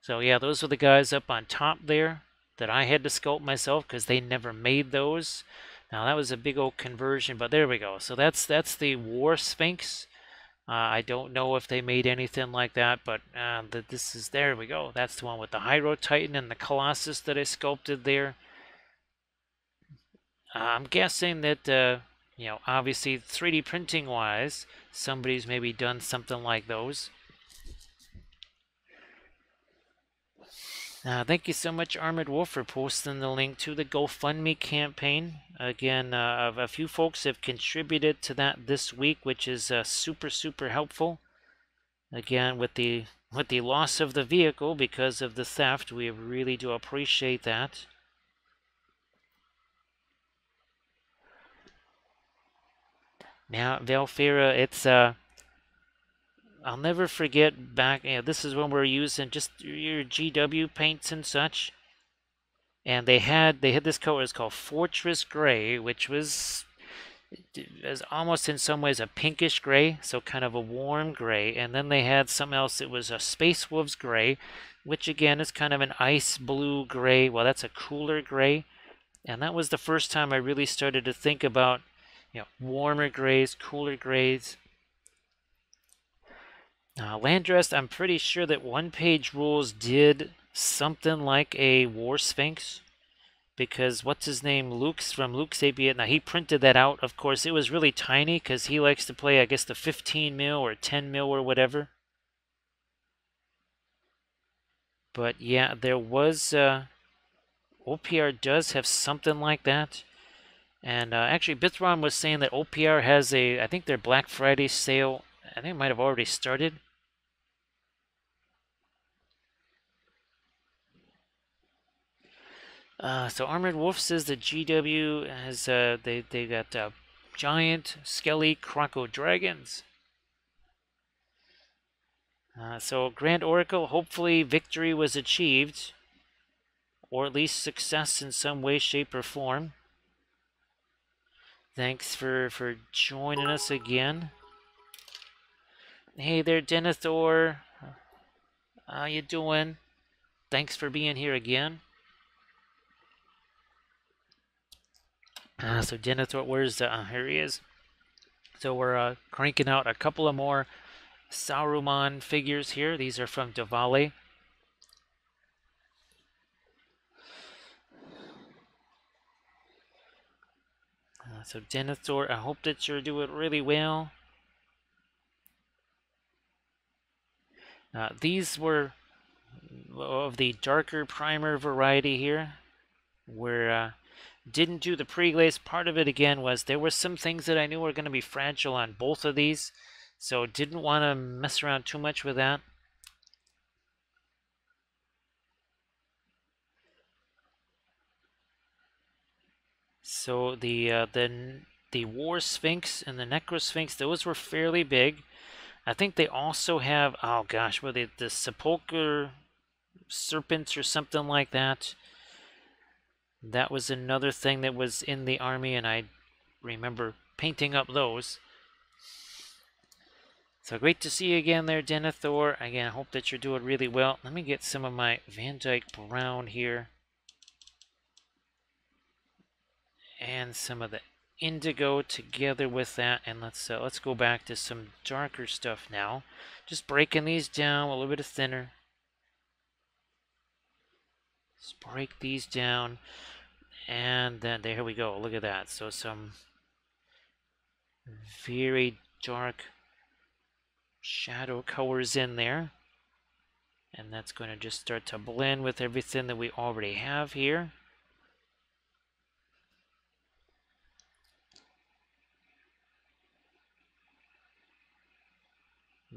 So yeah, those were the guys up on top there that I had to sculpt myself because they never made those. Now that was a big old conversion, but there we go. So that's that's the War Sphinx. Uh, I don't know if they made anything like that, but uh, the, this is there we go. That's the one with the Hierotitan and the Colossus that I sculpted there. I'm guessing that, uh, you know, obviously 3D printing wise, somebody's maybe done something like those. Uh, thank you so much, Armored Wolf, for posting the link to the GoFundMe campaign. Again, uh, a few folks have contributed to that this week, which is uh, super, super helpful. Again, with the with the loss of the vehicle because of the theft, we really do appreciate that. Now, Valfera, it's uh, I'll never forget back. You know, this is when we are using just your GW paints and such, and they had they had this color. It's called Fortress Gray, which was was almost in some ways a pinkish gray, so kind of a warm gray. And then they had something else. It was a Space Wolves gray, which again is kind of an ice blue gray. Well, that's a cooler gray. And that was the first time I really started to think about you know, warmer grays, cooler grays. Uh, Landrest, I'm pretty sure that One Page Rules did something like a War Sphinx because what's his name, Luke's from Luke's APA. Now he printed that out. Of course, it was really tiny because he likes to play, I guess, the 15 mil or 10 mil or whatever. But yeah, there was uh, OPR does have something like that. And uh, actually, Bithron was saying that OPR has a, I think their Black Friday sale, I think it might have already started. Uh, so Armored Wolf says that GW has uh, they they got uh, giant skelly croco dragons. Uh, so Grand Oracle, hopefully victory was achieved, or at least success in some way, shape, or form. Thanks for for joining us again. Hey there, Denethor. How you doing? Thanks for being here again. Uh, so Denethor, where's uh, here he is. So we're uh, cranking out a couple of more Saruman figures here. These are from Davale. Uh, so Denethor, I hope that you're doing really well. Uh, these were of the darker primer variety here, where uh, didn't do the pre-glaze. Part of it, again, was there were some things that I knew were going to be fragile on both of these. So didn't want to mess around too much with that. So the uh, the the War Sphinx and the Necro Sphinx, those were fairly big. I think they also have, oh gosh, were they the Sepulchre Serpents or something like that? That was another thing that was in the army, and I remember painting up those. So great to see you again there, Denethor. Again, I hope that you're doing really well. Let me get some of my Van Dyke Brown here. And some of the indigo together with that. And let's uh, let's go back to some darker stuff now. Just breaking these down a little bit thinner. Let's break these down. And then there we go. Look at that. So some very dark shadow colors in there. And that's going to just start to blend with everything that we already have here.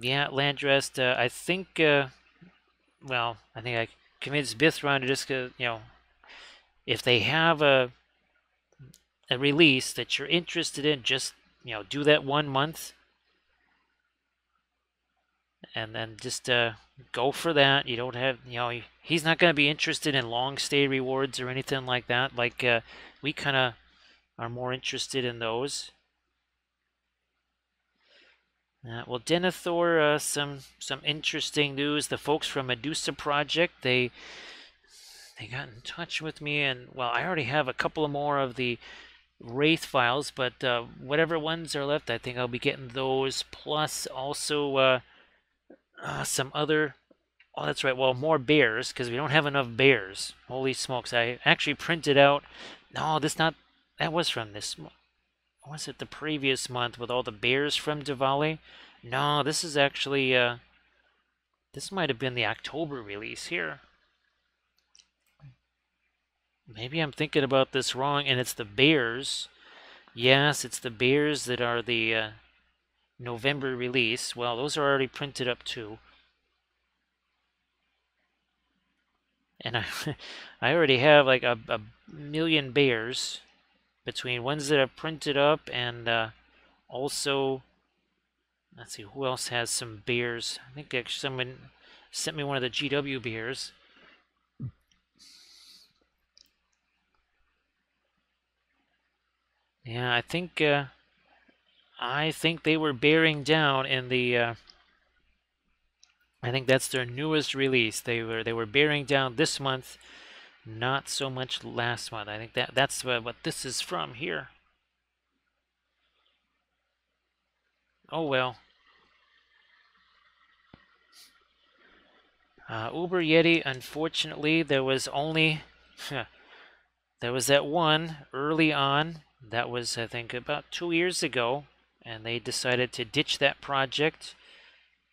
Yeah, Landrest, uh, I think, uh, well, I think I convinced Bithron to just, uh, you know, if they have a a release that you're interested in, just you know do that one month, and then just uh, go for that. You don't have you know he's not going to be interested in long stay rewards or anything like that. Like uh, we kind of are more interested in those. Uh, well, Denethor, uh, some some interesting news. The folks from Medusa Project, they they got in touch with me, and well, I already have a couple more of the Wraith files, but uh, whatever ones are left, I think I'll be getting those, plus also uh, uh, some other. Oh, that's right. Well, more bears because we don't have enough bears. Holy smokes! I actually printed out. No, this not. That was from this. Was it the previous month with all the bears from Davale? No, this is actually. Uh, this might have been the October release here. Maybe I'm thinking about this wrong, and it's the Bears. Yes, it's the Bears that are the uh, November release. Well, those are already printed up too. And I, I already have like a, a million bears between ones that are printed up and uh, also, let's see, who else has some beers I think actually someone sent me one of the GW beers Yeah, I think uh, I think they were bearing down in the. Uh, I think that's their newest release. They were they were bearing down this month, not so much last month. I think that that's what this is from here. oh well. Uh, Uber Yeti, unfortunately, there was only there was that one early on. That was, I think, about two years ago, and they decided to ditch that project.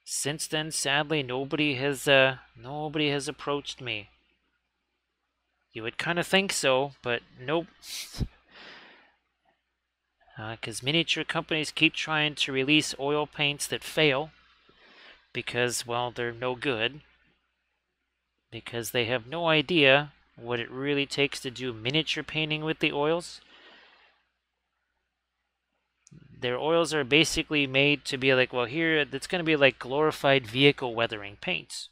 Since then, sadly, nobody has uh, nobody has approached me. You would kind of think so, but nope. Because uh, miniature companies keep trying to release oil paints that fail because, well, they're no good because they have no idea what it really takes to do miniature painting with the oils. Their oils are basically made to be like, well, here it's going to be like glorified vehicle weathering paints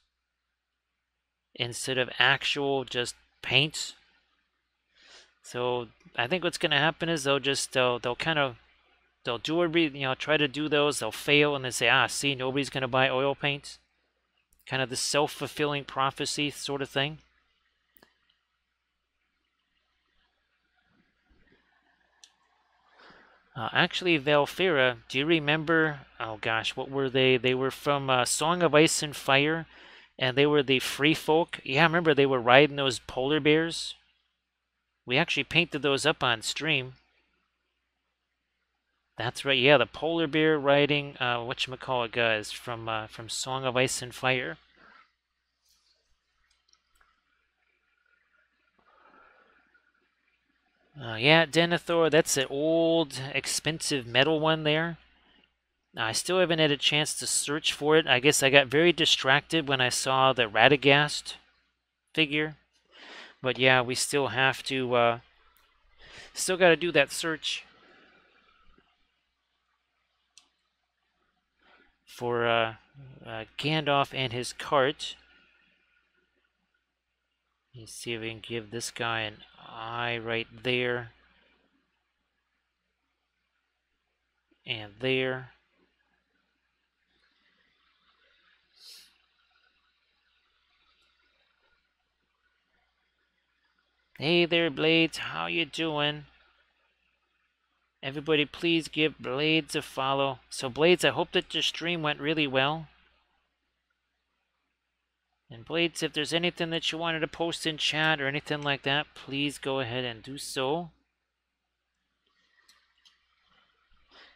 instead of actual just paints. So I think what's going to happen is they'll just they'll they'll kind of they'll do every you know try to do those they'll fail and they say ah see nobody's going to buy oil paints kind of the self-fulfilling prophecy sort of thing. Uh, actually, Valfira, do you remember? Oh gosh, what were they? They were from uh, Song of Ice and Fire, and they were the free folk. Yeah, I remember they were riding those polar bears? We actually painted those up on stream. That's right. Yeah, the polar bear riding uh, what you call it, guys, from uh, from Song of Ice and Fire. Uh, yeah, Denethor, that's an old, expensive metal one there. I still haven't had a chance to search for it. I guess I got very distracted when I saw the Radagast figure. But yeah, we still have to, uh, still got to do that search. for uh, uh, Gandalf and his cart. Let's see if we can give this guy an eye right there. And there. Hey there, Blades. How you doing? Everybody please give Blades a follow. So Blades, I hope that your stream went really well. And Blades, if there's anything that you wanted to post in chat or anything like that, please go ahead and do so.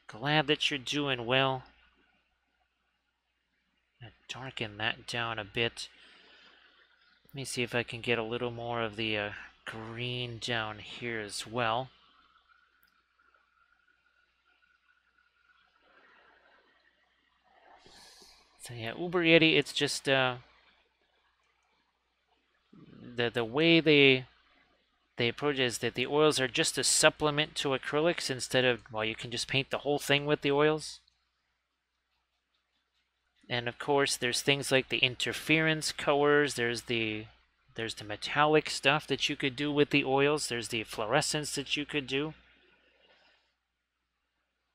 Glad that you're doing well. Darken that down a bit. Let me see if I can get a little more of the uh, green down here as well. So yeah, Uber Yeti, it's just uh, the the way they they approach is that the oils are just a supplement to acrylics instead of well, you can just paint the whole thing with the oils. And of course, there's things like the interference colors. There's the there's the metallic stuff that you could do with the oils. There's the fluorescence that you could do.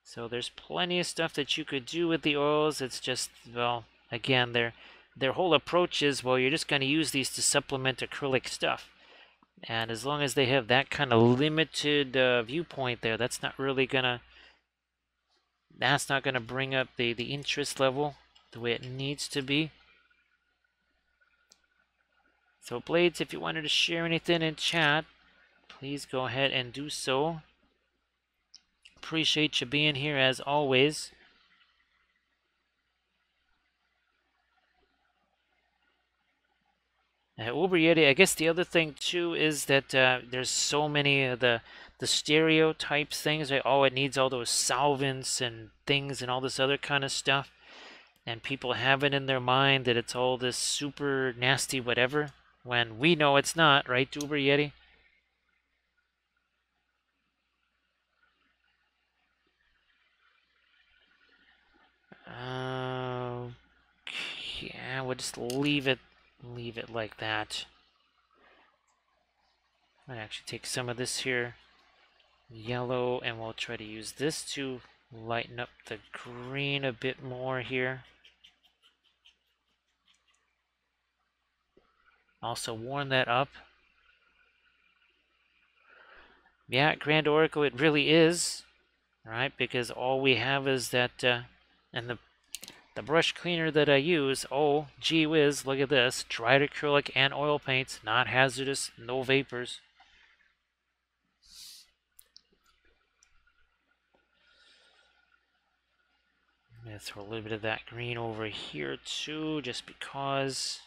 So there's plenty of stuff that you could do with the oils. It's just, well, again, their, their whole approach is, well, you're just going to use these to supplement acrylic stuff. And as long as they have that kind of limited uh, viewpoint there, that's not really going to, that's not going to bring up the, the interest level the way it needs to be. So Blades, if you wanted to share anything in chat, please go ahead and do so. Appreciate you being here as always. Uh, Uber Yeti, I guess the other thing too is that uh, there's so many of the the stereotypes things. Right? Oh, it needs all those solvents and things and all this other kind of stuff. And people have it in their mind that it's all this super nasty whatever, when we know it's not, right, Uber Yeti? Uh, yeah, we'll just leave it, leave it like that. I actually take some of this here, yellow, and we'll try to use this to lighten up the green a bit more here. Also warm that up. Yeah, Grand Oracle, it really is, right? Because all we have is that uh, And the the brush cleaner that I use, oh, gee whiz, look at this. Dried acrylic and oil paints, not hazardous, no vapors. I'm going to throw a little bit of that green over here too, just because.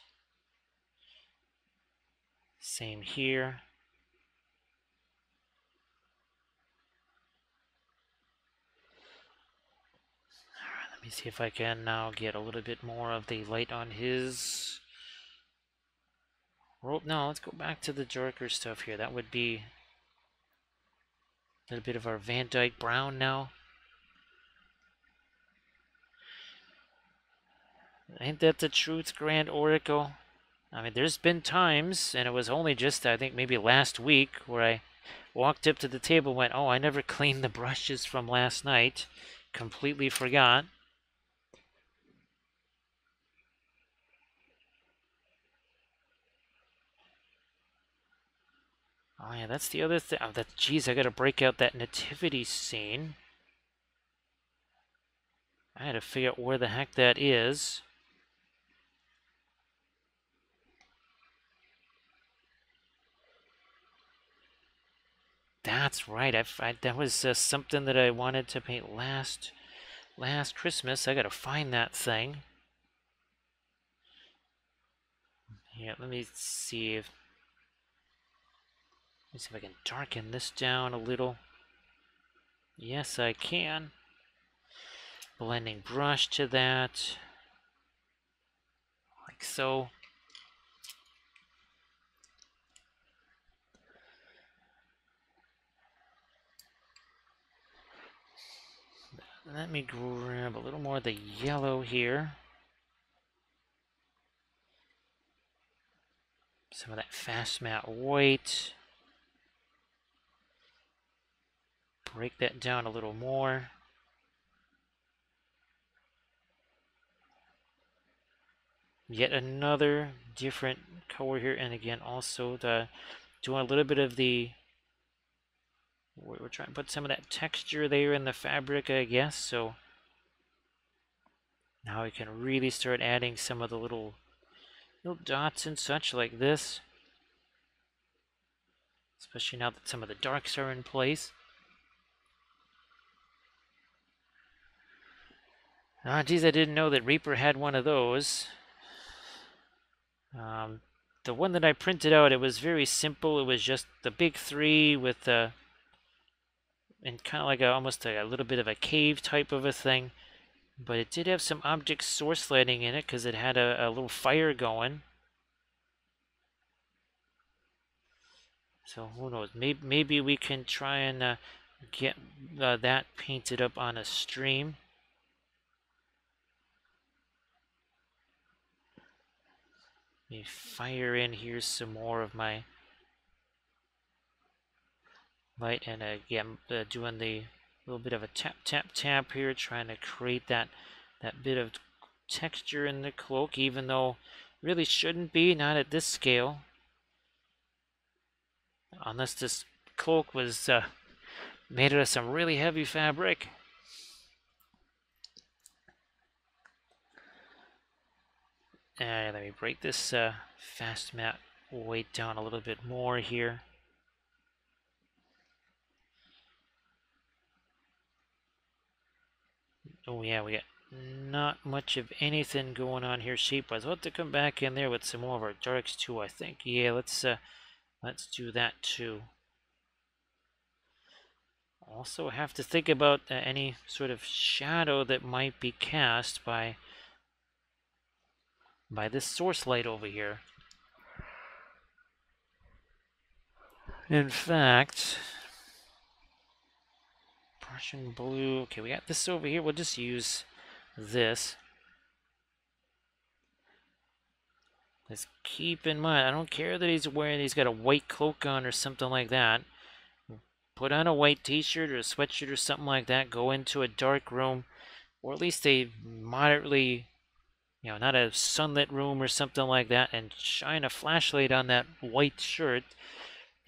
Same here. let me see if I can now get a little bit more of the light on his rope. No, let's go back to the darker stuff here. That would be a little bit of our Van Dyke brown now. Ain't that the truth, Grand Oracle? I mean, there's been times, and it was only just, I think, maybe last week, where I walked up to the table went, oh, I never cleaned the brushes from last night. Completely forgot. Oh yeah, that's the other thing. Oh, that, geez, I gotta break out that nativity scene. I had to figure out where the heck that is. That's right. I, I that was uh, something that I wanted to paint last last Christmas. I gotta find that thing. Yeah, let me see if let me see if I can darken this down a little. Yes, I can. Blending brush to that. Like so. Let me grab a little more of the yellow here. Some of that fast matte white. Break that down a little more. Yet another different color here. And again, also the doing a little bit of the we're trying to put some of that texture there in the fabric, I guess, so now we can really start adding some of the little little dots and such like this. Especially now that some of the darks are in place. Ah, geez, I didn't know that Reaper had one of those. Um, the one that I printed out, it was very simple. It was just the big three with the and kind of like a, almost a, a, little bit of a cave type of a thing. But it did have some object source lighting in it because it had a, a, little fire going. So who knows? Maybe, maybe we can try and uh, get uh, that painted up on a stream. Let me fire in here some more of my Right, and again, uh, doing the little bit of a tap, tap, tap here, trying to create that, that bit of texture in the cloak, even though really shouldn't be, not at this scale. Unless this cloak was uh, made out of some really heavy fabric. And let me break this uh, fast matte white down a little bit more here. Oh yeah, we got not much of anything going on here shape-wise. We'll have to come back in there with some more of our darks too, I think. Yeah, let's uh, let's do that too. Also have to think about uh, any sort of shadow that might be cast by by this source light over here. In fact, Prussian blue. Okay, we got this over here. We'll just use this. Let's keep in mind, I don't care that he's wearing, he's got a white cloak on or something like that. Put on a white t-shirt or a sweatshirt or something like that. Go into a dark room, or at least a moderately, you know, not a sunlit room or something like that, and shine a flashlight on that white shirt.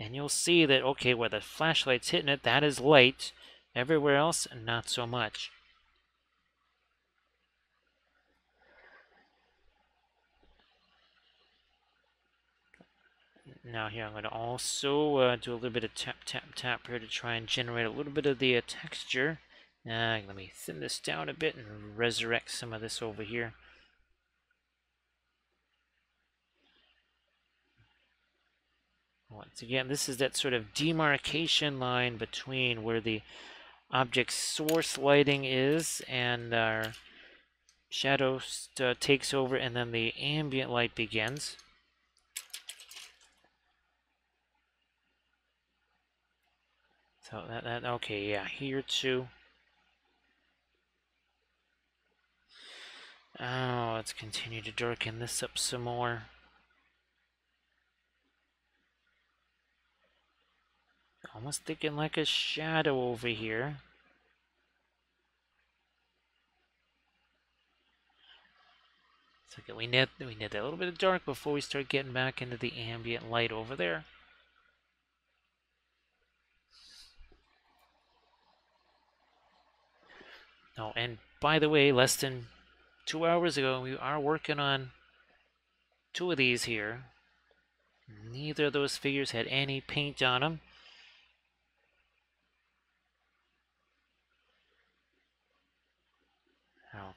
And you'll see that, okay, where the flashlight's hitting it, that is light. Everywhere else, not so much. Now here I'm going to also uh, do a little bit of tap tap tap here to try and generate a little bit of the uh, texture. Uh, let me thin this down a bit and resurrect some of this over here. Once again, this is that sort of demarcation line between where the object source lighting is and our shadow uh, takes over and then the ambient light begins. So that, that okay, yeah, here too. Oh, let's continue to darken this up some more. Almost thinking like a shadow over here. So we need we need a little bit of dark before we start getting back into the ambient light over there. Oh, and by the way, less than two hours ago, we are working on two of these here. Neither of those figures had any paint on them.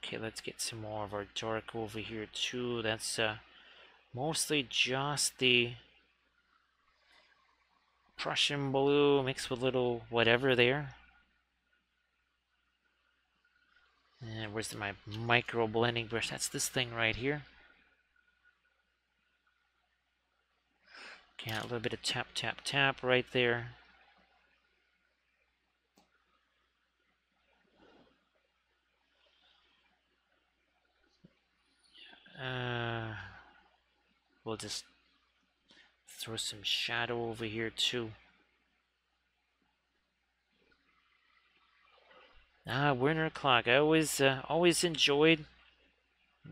Okay, let's get some more of our dark over here too. That's uh, mostly just the Prussian blue mixed with little whatever there. And where's my micro blending brush? That's this thing right here. Okay, a little bit of tap, tap, tap right there. Uh, we'll just throw some shadow over here too. Ah, Werner Klocke. I always uh, always enjoyed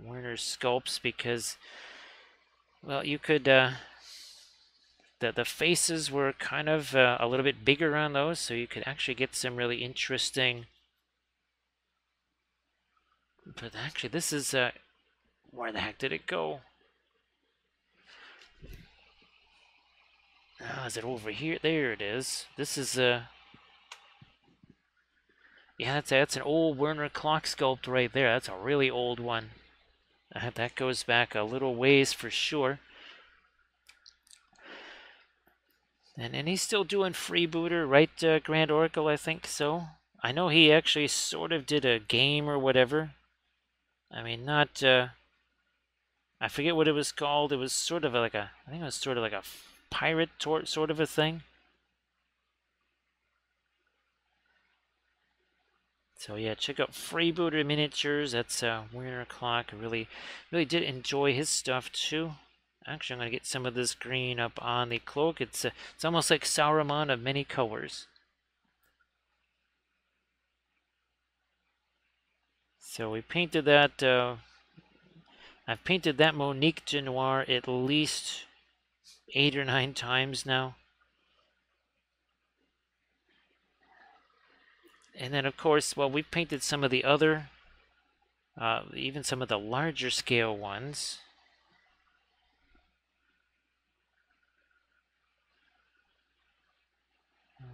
Werner sculpts because, well, you could. Uh, the the faces were kind of uh, a little bit bigger on those, so you could actually get some really interesting. But actually, this is uh, where the heck did it go? Ah, is it over here? There it is. This is a. Uh, yeah, that's, that's an old Werner Klocke sculpt right there. That's a really old one. Uh, that goes back a little ways for sure. And, and he's still doing freebooter, right, uh, Grand Oracle? I think so. I know he actually sort of did a game or whatever. I mean, not. Uh, I forget what it was called. It was sort of like a. I think it was sort of like a pirate sort of a thing. So yeah, check out Freebooter Miniatures. That's uh, Werner Klocke. Really, really did enjoy his stuff too. Actually, I'm gonna get some of this green up on the cloak. It's uh, it's almost like Saruman of many colors. So we painted that. Uh, I've painted that Monique de Noir at least eight or nine times now. And then, of course, well, we've painted some of the other, uh, even some of the larger scale ones.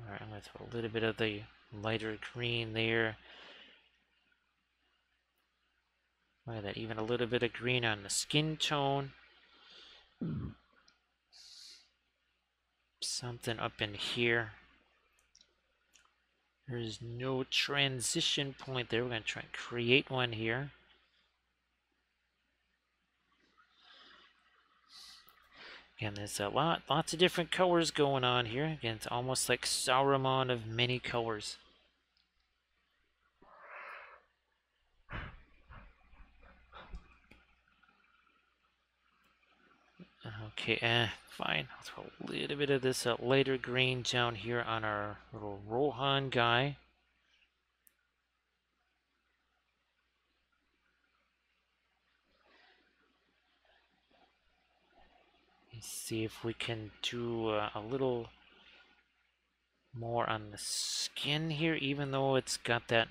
Alright, I'm going to throw a little bit of the lighter green there. Look at that, even a little bit of green on the skin tone. Something up in here. There's no transition point there. We're going to try and create one here. Again, there's a lot, lots of different colors going on here. Again, it's almost like Saruman of many colors. Okay, eh, fine. I'll throw a little bit of this uh, lighter green down here on our little Rohan guy. Let's see if we can do uh, a little more on the skin here, even though it's got that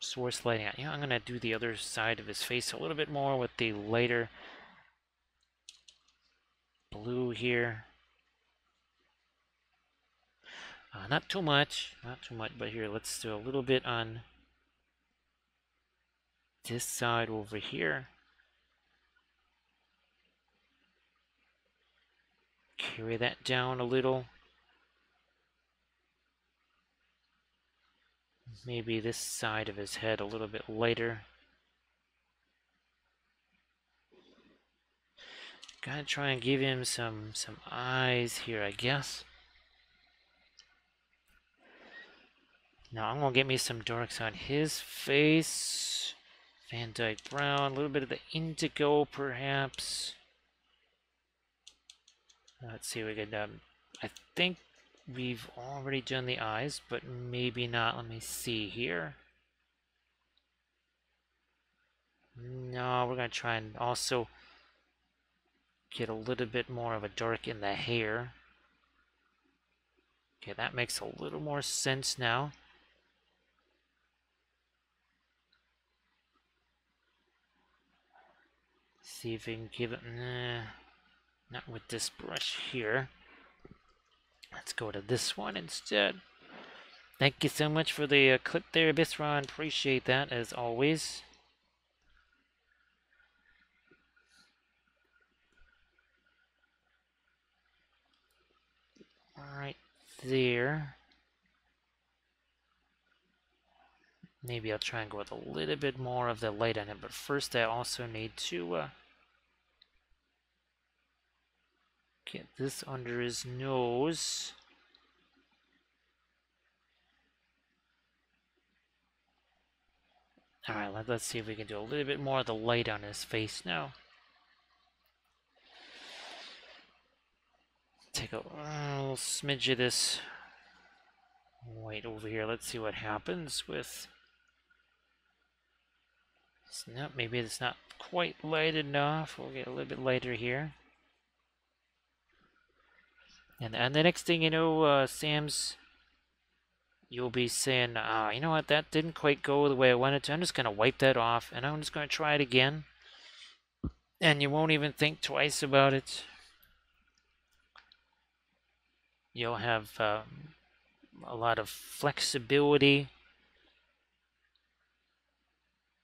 source lighting. Know, I'm going to do the other side of his face a little bit more with the lighter blue here. Uh, not too much, not too much, but here, let's do a little bit on this side over here. Carry that down a little. Maybe this side of his head a little bit lighter. Gotta try and give him some some eyes here, I guess. Now I'm gonna get me some darks on his face. Van Dyke Brown, a little bit of the indigo perhaps. Let's see, we could, um, I think we've already done the eyes, but maybe not. Let me see here. No, we're to try and also get a little bit more of a dark in the hair. Okay, that makes a little more sense now. See if we can give it... Nah. Not with this brush here. Let's go to this one instead. Thank you so much for the uh, clip there, Bisron. Appreciate that, as always. Right there. Maybe I'll try and go with a little bit more of the light on it, but first I also need to uh, Get this under his nose. Alright, let, us see if we can do a little bit more of the light on his face now. Take a little smidge of this white over here. Let's see what happens with... Not, maybe it's not quite light enough. We'll get a little bit lighter here. And, and the next thing you know, uh, Sam's, you'll be saying, uh, you know what, that didn't quite go the way I wanted to. I'm just going to wipe that off, and I'm just going to try it again. And you won't even think twice about it. You'll have uh, a lot of flexibility.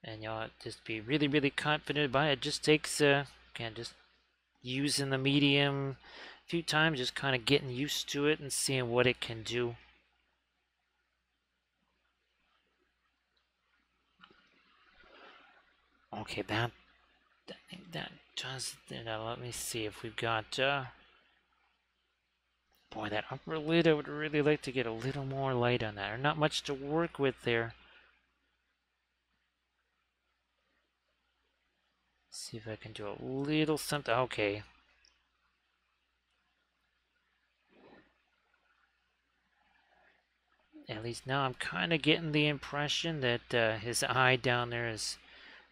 And you'll just be really, really confident about it. It just takes, uh, again, just using the medium a few times, just kind of getting used to it and seeing what it can do. Okay, that, that does, let me see if we've got, uh, boy, that upper lid, I would really like to get a little more light on that. Not much to work with there. See if I can do a little something. Okay, at least now I'm kind of getting the impression that uh, his eye down there is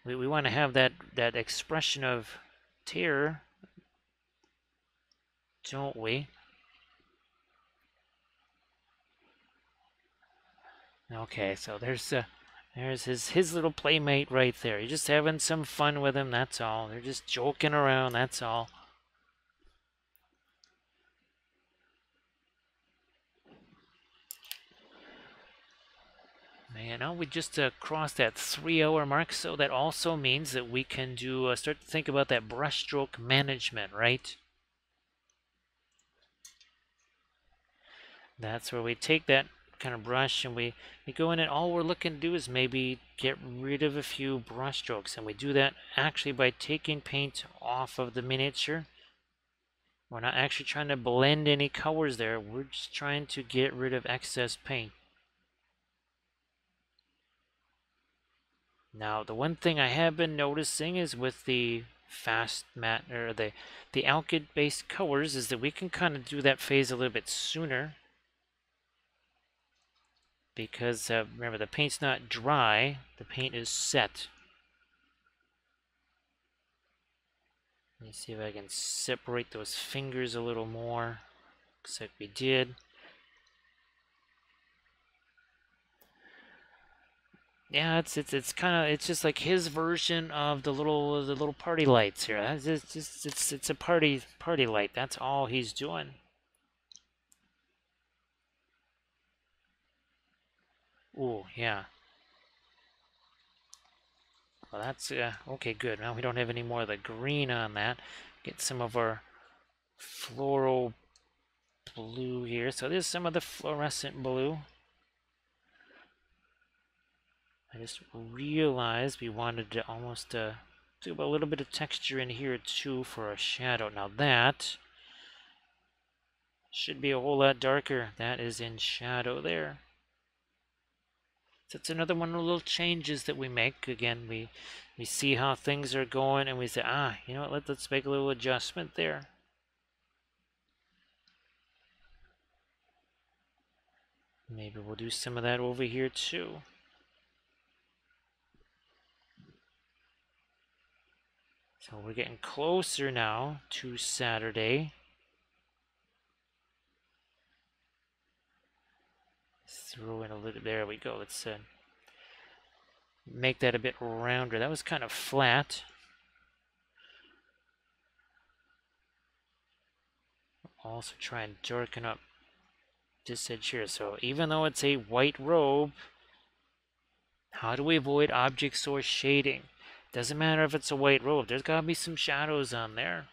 we, we want to have that that expression of terror don't we okay so there's uh, there's his his little playmate right there. You're just having some fun with him that's all. They're just joking around that's all. Man, now we just uh, crossed that three hour mark, so that also means that we can do uh, start to think about that brushstroke management, right? That's where we take that kind of brush and we, we go in and all we're looking to do is maybe get rid of a few brush strokes and we do that actually by taking paint off of the miniature. We're not actually trying to blend any colors there, we're just trying to get rid of excess paint. Now, the one thing I have been noticing is with the fast matte or the the alkyd based colors is that we can kind of do that phase a little bit sooner because uh, remember the paint's not dry the paint is set let me see if I can separate those fingers a little more looks like we did Yeah, it's it's it's kind of it's just like his version of the little the little party lights here. It's just it's it's a party party light. That's all he's doing. Oh, yeah. Well, that's, uh, okay, good. Now we don't have any more of the green on that. Get some of our floral blue here. So there's some of the fluorescent blue. I just realized we wanted to almost uh, do a little bit of texture in here too for a shadow. Now that should be a whole lot darker. That is in shadow there. It's another one of the little changes that we make. Again, we we see how things are going and we say, ah, you know what, let, let's make a little adjustment there. Maybe we'll do some of that over here too. So we're getting closer now to Saturday. Throw in a little, there we go. Let's uh, make that a bit rounder. That was kind of flat. Also try and darken up this edge here. So even though it's a white robe, how do we avoid object source shading? Doesn't matter if it's a white robe, there's gotta be some shadows on there.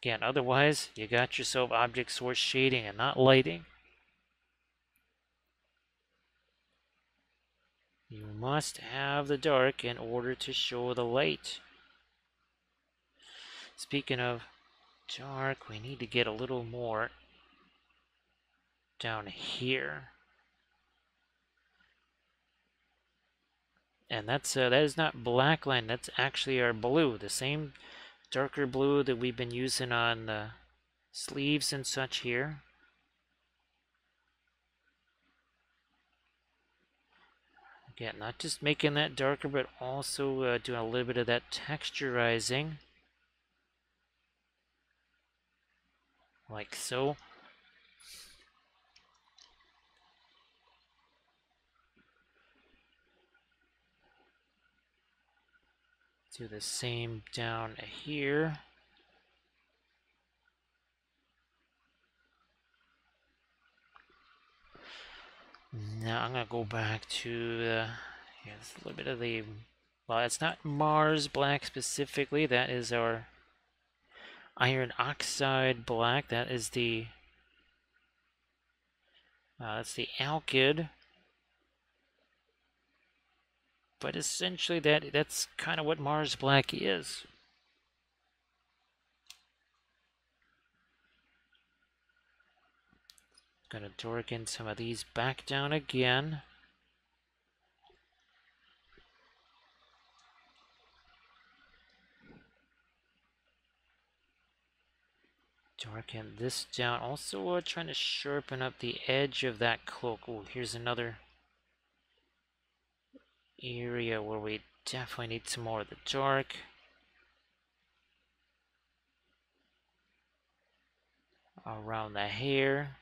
Again, otherwise, you got yourself object source shading and not lighting. You must have the dark in order to show the light. Speaking of dark, we need to get a little more down here. And that's uh, that is not black line, that's actually our blue, the same darker blue that we've been using on the sleeves and such here. Yeah, not just making that darker, but also uh, doing a little bit of that texturizing. Like so. Do the same down here. Now I'm gonna go back to the, yeah, a little bit of the, well, it's not Mars black specifically. That is our iron oxide black. That is the, uh, that's the alkyd. But essentially, that that's kind of what Mars black is. Gonna darken some of these back down again. Darken this down. Also uh, trying to sharpen up the edge of that cloak. Oh, here's another area where we definitely need some more of the dark. Around the hair.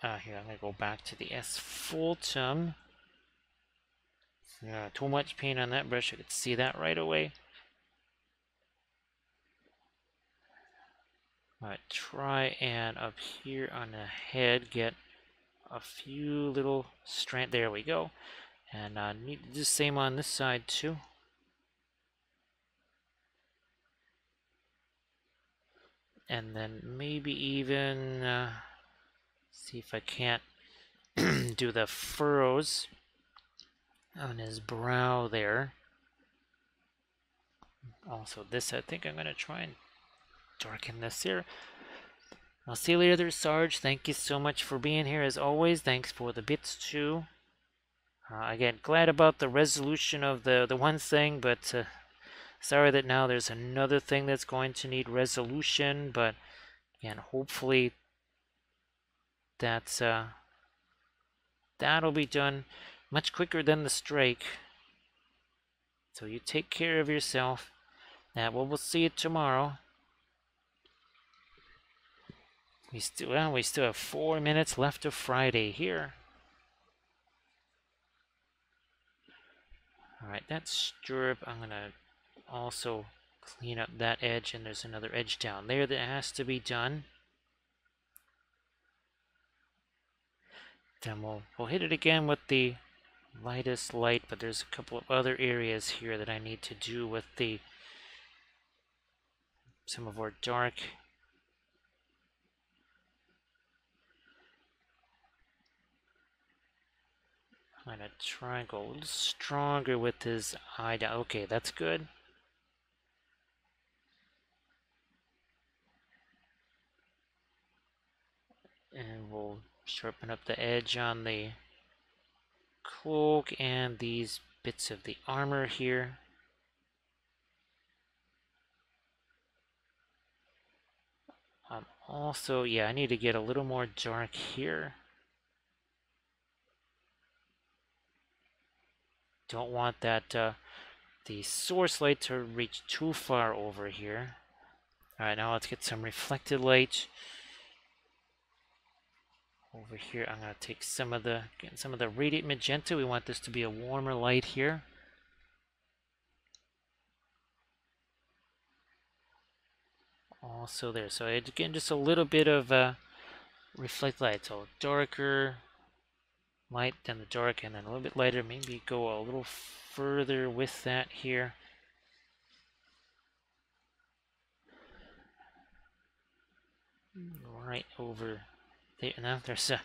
Uh, here, I'm going to go back to the asphaltum. Yeah, too much paint on that brush. I could see that right away. Alright, try and up here on the head get a few little strand. There we go. And uh, need the same on this side too. And then maybe even... Uh, See if I can't do the furrows on his brow there. Also this, I think I'm going to try and darken this here. I'll see you later, Sarge. Thank you so much for being here as always. Thanks for the bits too. Uh, again, glad about the resolution of the, the one thing, but uh, sorry that now there's another thing that's going to need resolution. But again, hopefully that's uh, that'll be done much quicker than the strike. So you take care of yourself. Now, well, we'll see you tomorrow. We still, well, we still have four minutes left of Friday here. All right, that stirrup, I'm gonna also clean up that edge, and there's another edge down there that has to be done. Then we'll, we'll hit it again with the lightest light, but there's a couple of other areas here that I need to do with the some of our dark kind of triangle a little stronger with his eye down. Okay, that's good. And we'll sharpen up the edge on the cloak and these bits of the armor here. Um, also, yeah, I need to get a little more dark here. Don't want that uh, the source light to reach too far over here. Alright, now let's get some reflected light. Over here, I'm to take some of the some of the radiant magenta. We want this to be a warmer light here. Also there. So again, just a little bit of uh, reflect light. So darker light than the dark, and then a little bit lighter. Maybe go a little further with that here. Right over Now there's a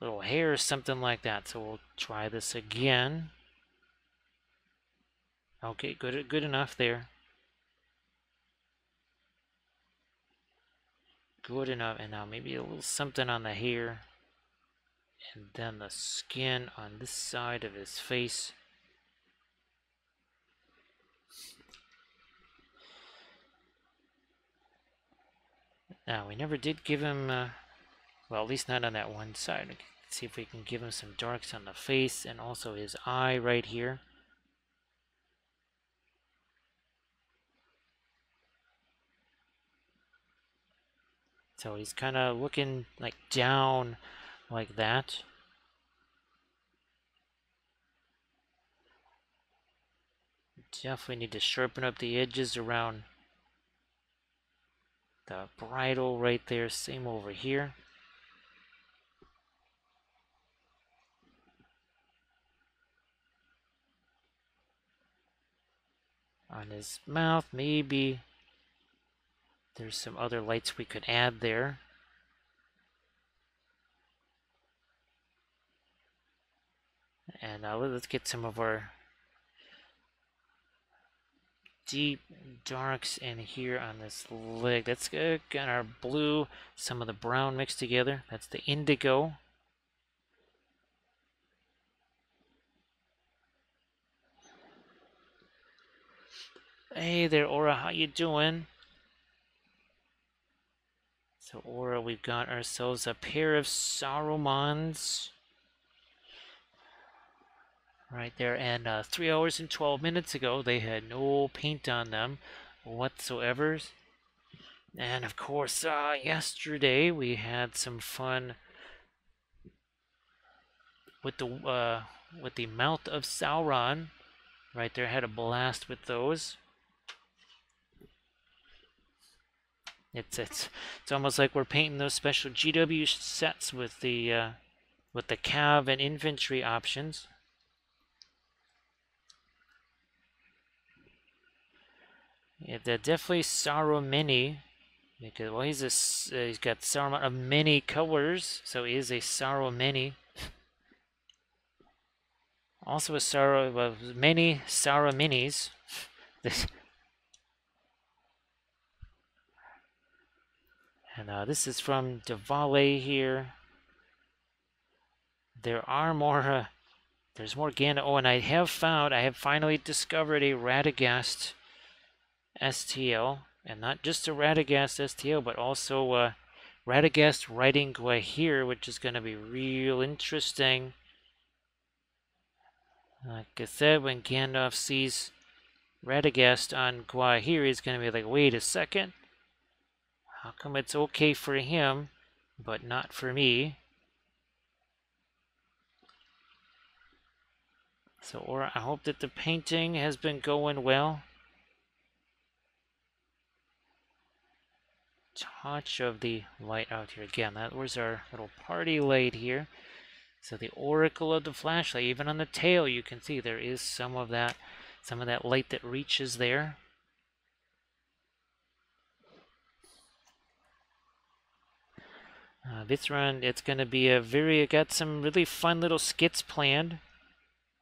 little hair or something like that. So we'll try this again. Okay, good, good enough there. Good enough. And now maybe a little something on the hair. And then the skin on this side of his face. Now, we never did give him, uh, well, at least not on that one side. Let's see if we can give him some darks on the face and also his eye right here. So he's kind of looking like down like that. Definitely need to sharpen up the edges around the bridle right there. Same over here. On his mouth, maybe there's some other lights we could add there. And uh, now let's get some of our deep darks in here on this leg. That's good. Got our blue, some of the brown mixed together. That's the indigo. Hey there, Aura. How you doing? So, Aura, we've got ourselves a pair of Sarumans right there. And uh, three hours and 12 minutes ago, they had no paint on them whatsoever. And of course, uh, yesterday we had some fun with the uh, with the mouth of Sauron. Right there, had a blast with those. It's it's it's almost like we're painting those special GW sets with the uh, with the cav and infantry options. Yeah, they're definitely Saruman because well he's a uh, he's got Saruman of many colors, so he is a Saruman. also a Saru well, many Sarumans. this and uh, this is from Davale here. There are more. Uh, there's more Gandalf. Oh, and I have found. I have finally discovered a Radagast STL, and not just a Radagast STL, but also uh, Radagast riding Gwaihir, which is going to be real interesting. Like I said, when Gandalf sees Radagast on Gwaihir, he's going to be like, wait a second. How come it's okay for him, but not for me? So, Aura I hope that the painting has been going well. Touch of the light out here again. That was our little party light here. So the oracle of the flashlight, even on the tail, you can see there is some of that, some of that light that reaches there. Uh, this run, it's going to be a very, got some really fun little skits planned.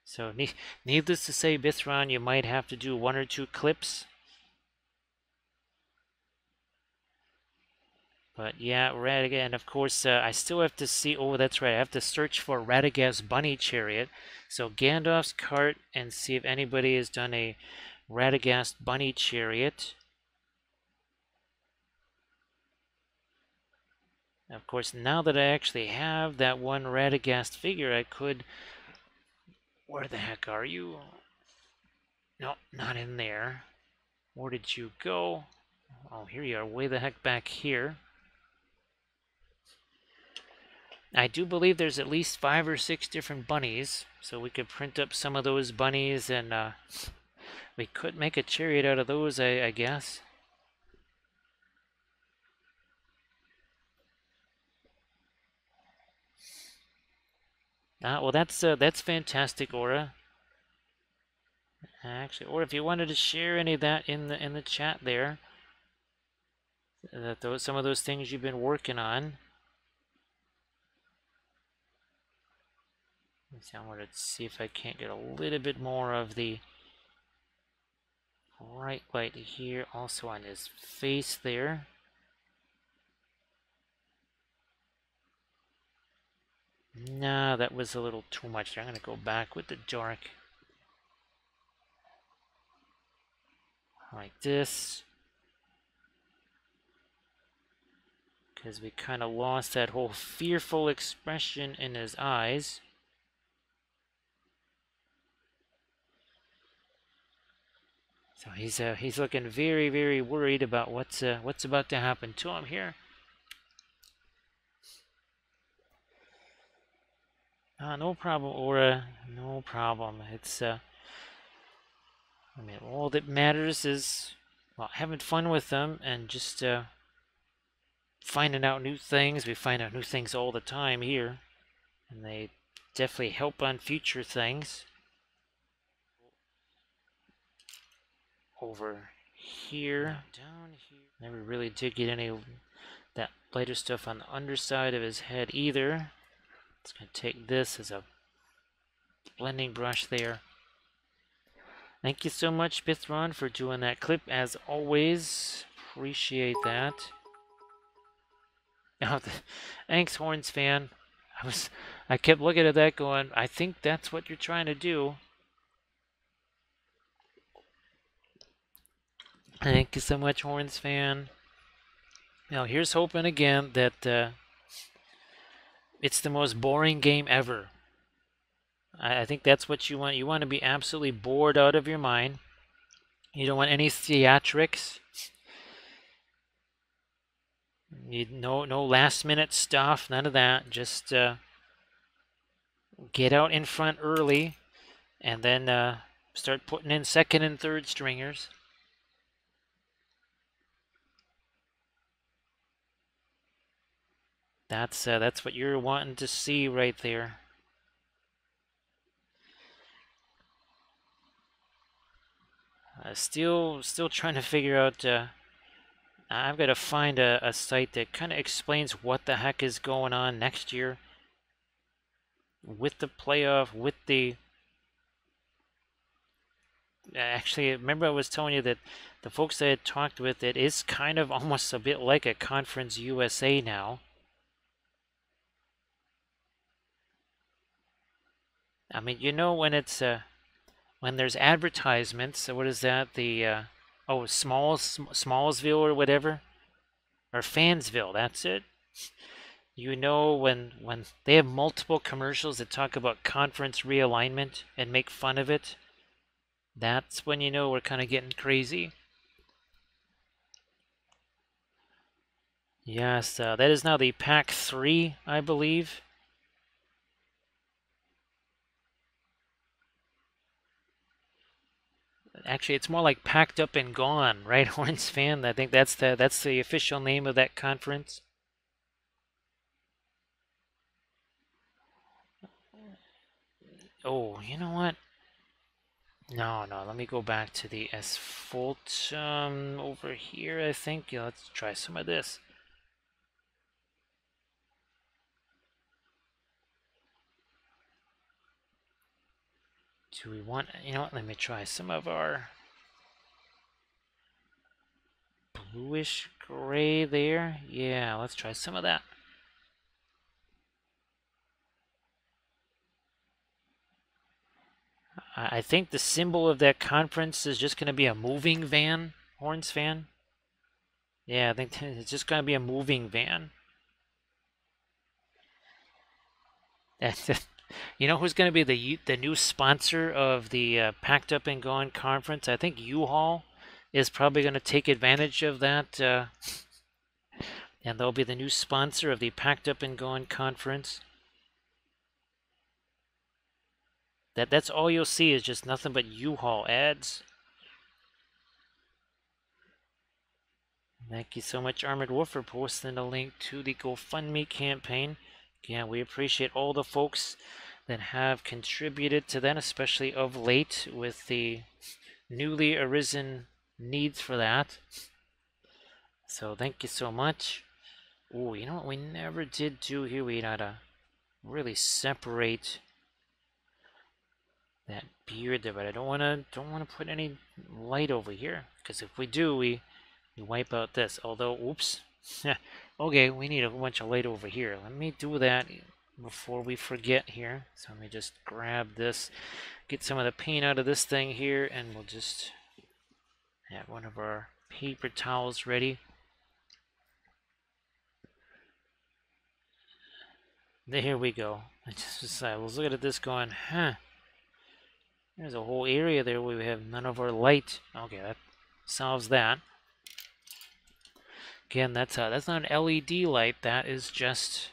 So, ne needless to say, this run, you might have to do one or two clips But yeah, Radagast, and of course, uh, I still have to see, oh, that's right, I have to search for Radagast Bunny Chariot. So Gandalf's cart and see if anybody has done a Radagast Bunny Chariot. Of course, now that I actually have that one Radagast figure, I could... Where the heck are you? No, not in there. Where did you go? Oh, here you are, way the heck back here. I do believe there's at least five or six different bunnies, so we could print up some of those bunnies and uh, we could make a chariot out of those, I, I guess. Ah, well, that's uh, that's fantastic, Aura. Actually, Aura if you wanted to share any of that in the in the chat there, that those some of those things you've been working on. See, I wanted to see if I can't get a little bit more of the right light here, also on his face there. Nah, that was a little too much. I'm going to go back with the dark. Like this. Because we kind of lost that whole fearful expression in his eyes. So he's uh, he's looking very very worried about what's uh, what's about to happen to him here. Uh, no problem, Aura. No problem. It's uh, I mean, all that matters is well having fun with them and just uh, finding out new things. We find out new things all the time here, and they definitely help on future things. over here. Down here. Never really did get any that lighter stuff on the underside of his head either. It's going to take this as a blending brush there. Thank you so much, Bithron, for doing that clip. As always, appreciate that. Now, the, thanks, Horns fan. I was, I kept looking at that, going, I think that's what you're trying to do. Thank you so much, Horns fan. Now, here's hoping again that uh, it's the most boring game ever. I, I think that's what you want. You want to be absolutely bored out of your mind. You don't want any theatrics. You no no last minute stuff, none of that. Just uh, get out in front early, and then uh, start putting in second and third stringers. That's uh, that's what you're wanting to see right there. Uh, still, still trying to figure out. Uh, I've got to find a, a site that kind of explains what the heck is going on next year with the playoff, with the. Actually, remember I was telling you that the folks I had talked with, it is kind of almost a bit like a Conference USA now. I mean, you know when it's uh, when there's advertisements. What is that? The uh, oh, Smalls, Smallsville or whatever, or Fansville. That's it. You know when when they have multiple commercials that talk about conference realignment and make fun of it. That's when you know we're kind of getting crazy. Yes, uh, that is now the pack three, I believe. Actually, it's more like packed up and gone, right? Horns fan. I think that's the that's the official name of that conference. Oh, you know what? No, no, let me go back to the asphalt um, over here, I think. Yeah, let's try some of this. Do we want, you know what, let me try some of our bluish gray there. Yeah, let's try some of that. I think the symbol of that conference is just going to be a moving van, Horns fan. Yeah, I think it's just going to be a moving van. you know who's going to be the the new sponsor of the uh, Packed Up and Gone conference? I think U-Haul is probably going to take advantage of that. Uh, and they'll be the new sponsor of the Packed Up and Gone conference. That that's all you'll see is just nothing but U-Haul ads. Thank you so much, Armored Wolf, for posting a link to the GoFundMe campaign. Again, we appreciate all the folks that have contributed to that, especially of late with the newly arisen needs for that. So thank you so much. Oh, you know what we never did do here? We to really separate that beard there, but I don't want to don't want to put any light over here because if we do, we we wipe out this. Although, oops, okay, we need a bunch of light over here. Let me do that before we forget here. So let me just grab this, get some of the paint out of this thing here, and we'll just have one of our paper towels ready. There we go. I just decided, I was looking at this going, huh. There's a whole area there where we have none of our light. Okay, that solves that. Again, that's a, that's not an LED light. That is just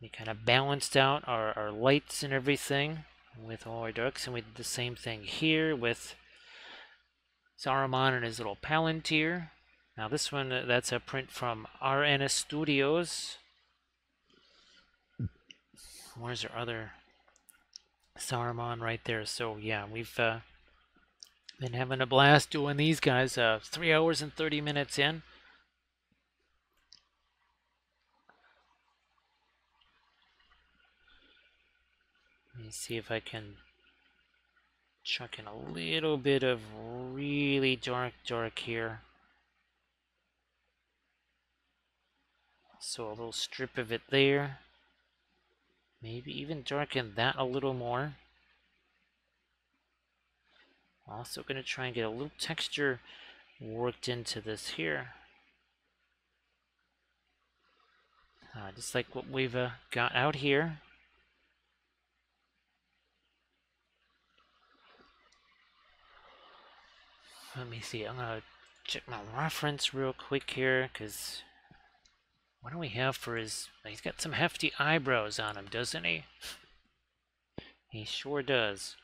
we kind of balanced out our, our lights and everything with all our ducks, and we did the same thing here with Saruman and his little Palantir. Now this one, uh, that's a print from RNS Studios. Where's our other Saruman right there. So yeah, we've uh, been having a blast doing these guys. Uh, three hours and 30 minutes in. Me see if I can chuck in a little bit of really dark dark here. So a little strip of it there. Maybe even darken that a little more. Also going to try and get a little texture worked into this here. Uh, just like what we've uh, got out here. Let me see, I'm going to check my reference real quick here, because what do we have for his... He's got some hefty eyebrows on him, doesn't he? He sure does.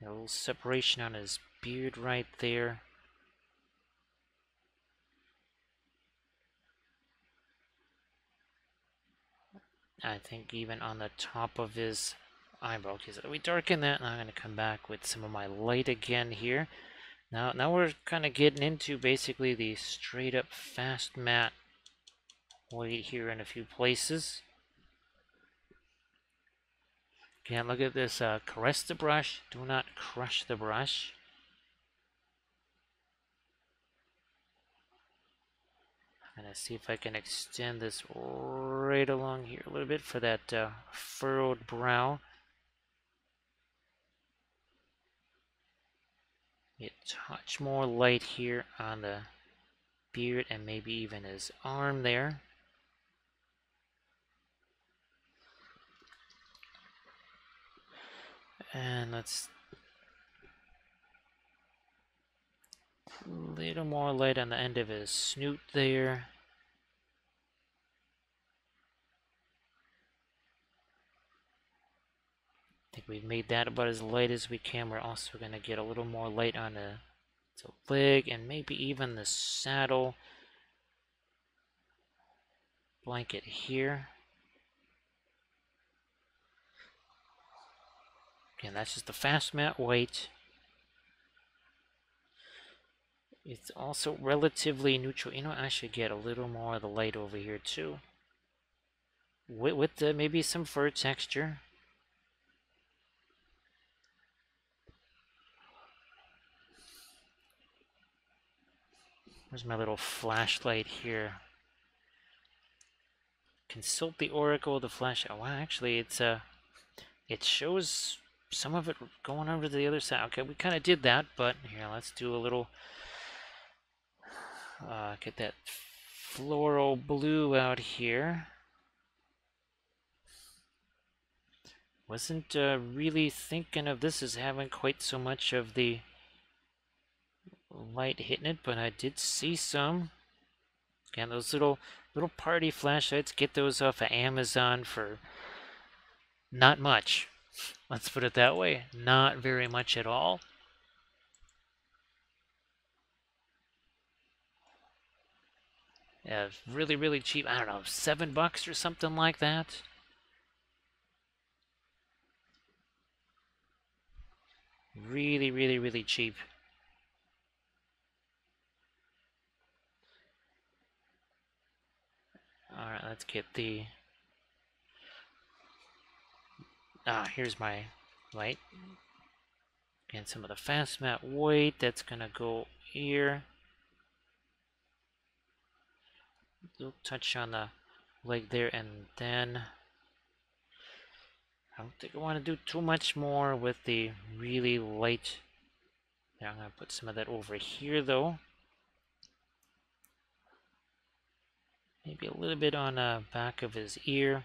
A little separation on his beard right there. I think even on the top of his eyebrow. Okay, so we darken that, and I'm going to come back with some of my light again here. Now, now we're kind of getting into basically the straight up fast matte white here in a few places. Again, look at this, uh, caress the brush, do not crush the brush. I'm going to see if I can extend this right along here a little bit for that uh, furrowed brow. Get touch more light here on the beard and maybe even his arm there. And let's a little more light on the end of his snoot there. Think we've made that about as light as we can. We're also going to get a little more light on the, the leg and maybe even the saddle blanket here. Again, that's just the fast matte white. It's also relatively neutral. You know, I should get a little more of the light over here too. With, with the, maybe some fur texture. Where's my little flashlight here? Consult the oracle, the flash. Oh, well, actually, it's uh, it shows some of it going over to the other side. Okay, we kind of did that, but here, let's do a little uh, get that floral blue out here. Wasn't uh, really thinking of this as having quite so much of the light hitting it, but I did see some. Again, those little little party flashlights, get those off of Amazon for not much. Let's put it that way. Not very much at all. Yeah, really, really cheap. I don't know, seven bucks or something like that. Really, really, really cheap. Alright, let's get the... Ah, here's my light. And some of the fast matte white, that's gonna go here. touch on the leg there and then I don't think I want to do too much more with the really light yeah, I'm to put some of that over here though maybe a little bit on the back of his ear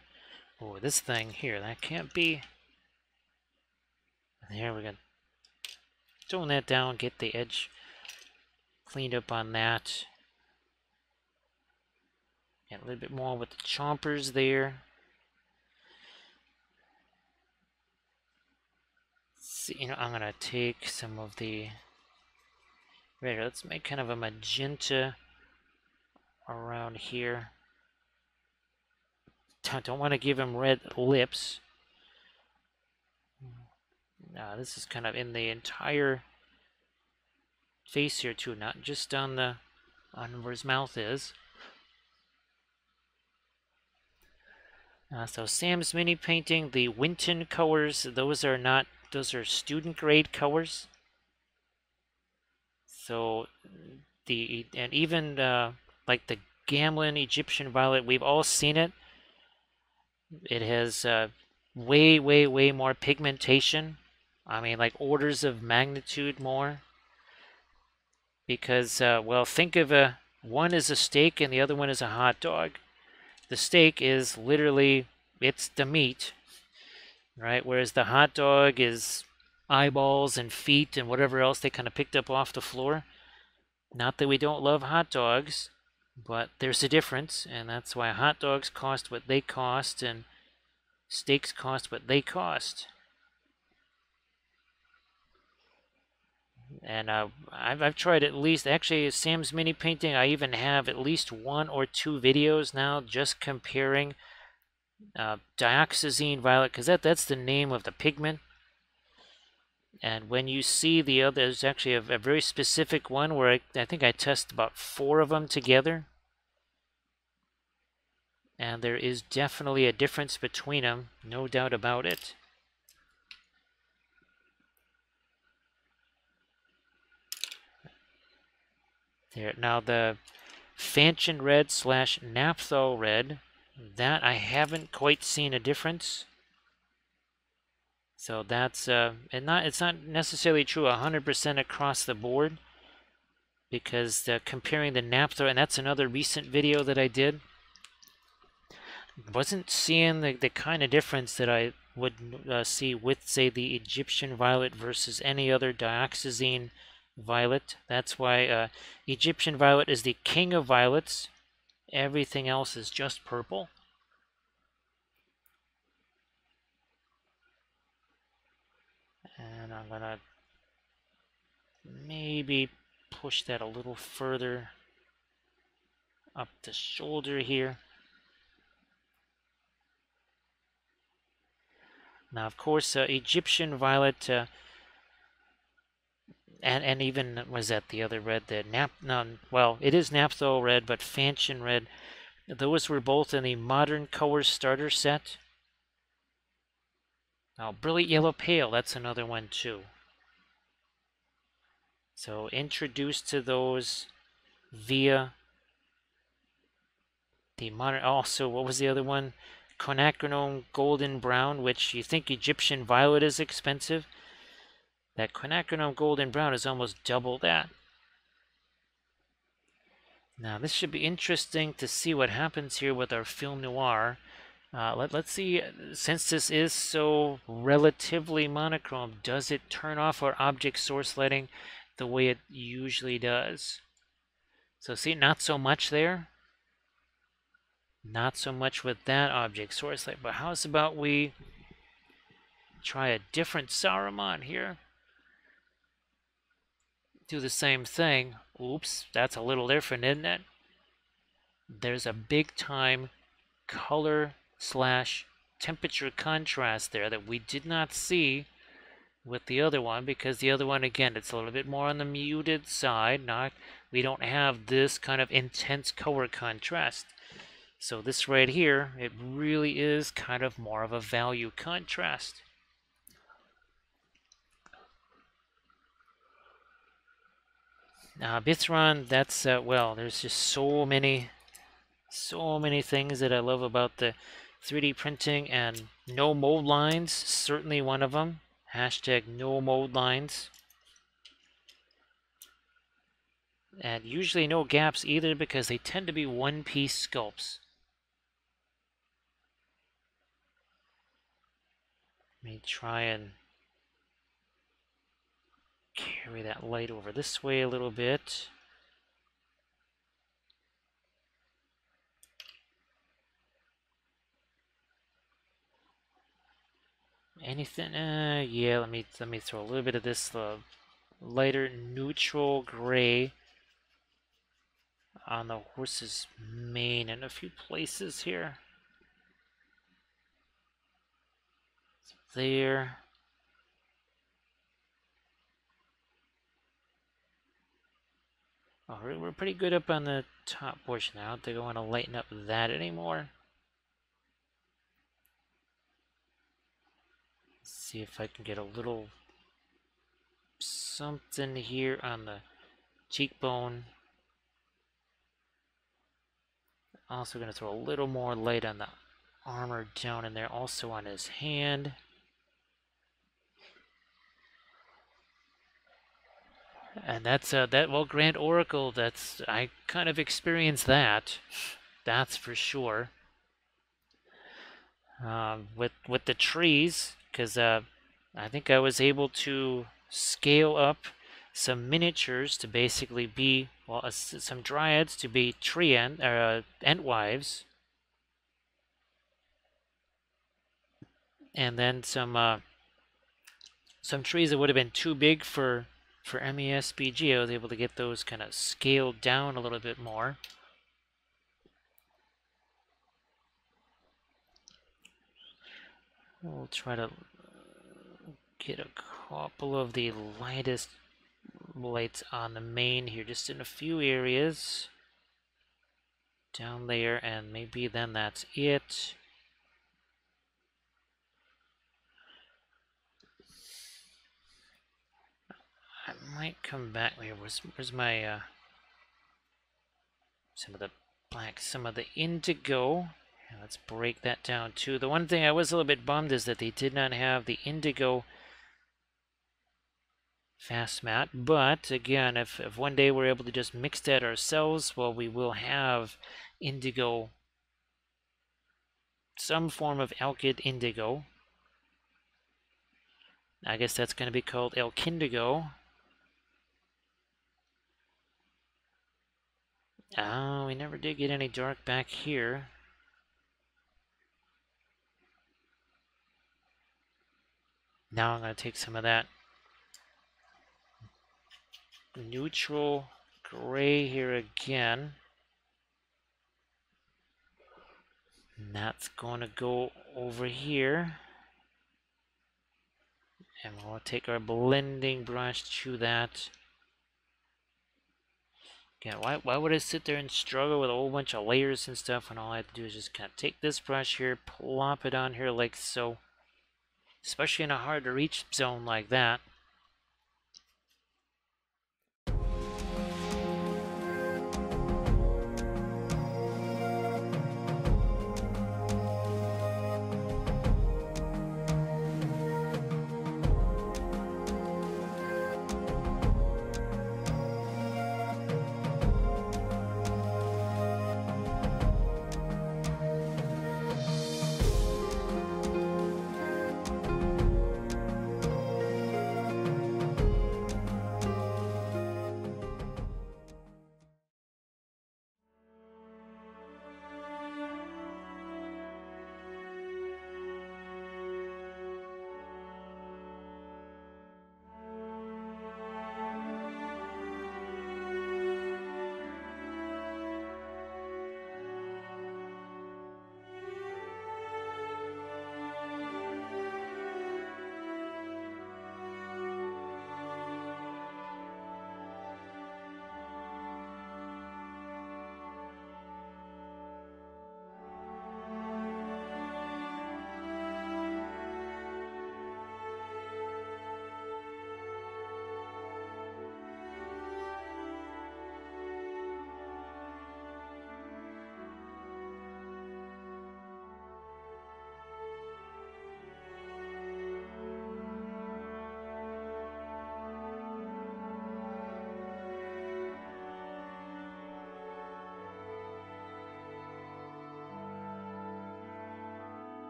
oh this thing here that can't be Here we go tone that down get the edge cleaned up on that Get a little bit more with the chompers there. See, you know, I'm gonna take some of the red. Let's make kind of a magenta around here. Don't want to give him red lips. Now this is kind of in the entire face here too, not just on the on where his mouth is. Uh, so Sam's mini painting, the Winton colors, those are not, those are student grade colors. So the, and even uh, like the Gamblin Egyptian Violet, we've all seen it. It has uh, way, way, way more pigmentation. I mean, like orders of magnitude more. Because, uh, well, think of a, one is a steak and the other one is a hot dog the steak is literally it's the meat, right? Whereas the hot dog is eyeballs and feet and whatever else they kind of picked up off the floor. Not that we don't love hot dogs, but there's a difference, and that's why hot dogs cost what they cost and steaks cost what they cost. And uh, I've, I've tried at least, actually, Sam's Mini Painting, I even have at least one or two videos now just comparing uh, dioxazine violet, because that, that's the name of the pigment. And when you see the other, there's actually a, a very specific one where I, I think I test about four of them together. And there is definitely a difference between them, no doubt about it. There. Now the Fanchon Red slash Naphthol Red, that I haven't quite seen a difference. So that's uh, and not it's not necessarily true 100% across the board because comparing the naphtha and that's another recent video that I did wasn't seeing the, the kind of difference that I would uh, see with say the Egyptian violet versus any other dioxazine violet. That's why uh, Egyptian violet is the king of violets. Everything else is just purple. And I'm gonna maybe push that a little further up the shoulder here. Now, of course, uh, Egyptian violet, uh, and and even was that the other red, the nap? No, well, it is naphthol red, but fanchon red. Those were both in the modern color starter set. Now, brilliant yellow pale, that's another one too. So introduced to those via the modern. Also, what was the other one? Quinacridone golden brown, which you think Egyptian violet is expensive. That quinacridone golden brown is almost double that. Now this should be interesting to see what happens here with our film noir. Uh, let, let's see, since this is so relatively monochrome, does it turn off our object source lighting the way it usually does? So see, not so much there. Not so much with that object source light, but how's about we try a different Saruman here? Do the same thing. Oops, that's a little different, isn't it? There's a big time color slash temperature contrast there that we did not see with the other one because the other one again it's a little bit more on the muted side not we don't have this kind of intense color contrast so this right here, it really is kind of more of a value contrast. Now Bithron, that's, uh, well, there's just so many, so many things that I love about the 3D printing and no mold lines, certainly one of them. Hashtag no mold lines. And usually no gaps either because they tend to be one-piece sculpts. Let me try and carry that light over this way a little bit. Anything? Uh, yeah. Let me let me throw a little bit of this uh, lighter neutral gray on the horse's mane in a few places here. There. Oh, we're pretty good up on the top portion. I don't think I want to lighten up that anymore. Let's see if I can get a little something here on the cheekbone. Also going to throw a little more light on the armor down in there, also on his hand. And that's uh, that. Well, Grand Oracle. That's I kind of experienced that. That's for sure. Uh, with with the trees, because uh, I think I was able to scale up some miniatures to basically be well, uh, some dryads to be tree ent, uh, entwives, and then some uh, some trees that would have been too big for for MESBG, I was able to get those kind of scaled down a little bit more. We'll try to uh, get a couple of the lightest lights on the main here, just in a few areas. Down there, and maybe then that's it. I might come back here. Where's, where's my, uh, some of the black, some of the indigo. Yeah, let's break that down too. The one thing I was a little bit bummed is that they did not have the indigo fast matte. But again, if, if one day we're able to just mix that ourselves, well, we will have indigo, some form of alkyd indigo. I guess that's going to be called Alkindigo. Oh, we never did get any dark back here. Now I'm going to take some of that neutral gray here again. And that's going to go over here. And we'll take our blending brush to that. Again, why, why would I sit there and struggle with a whole bunch of layers and stuff when all I have to do is just kind of take this brush here, plop it on here like so. Especially in a hard to reach zone like that.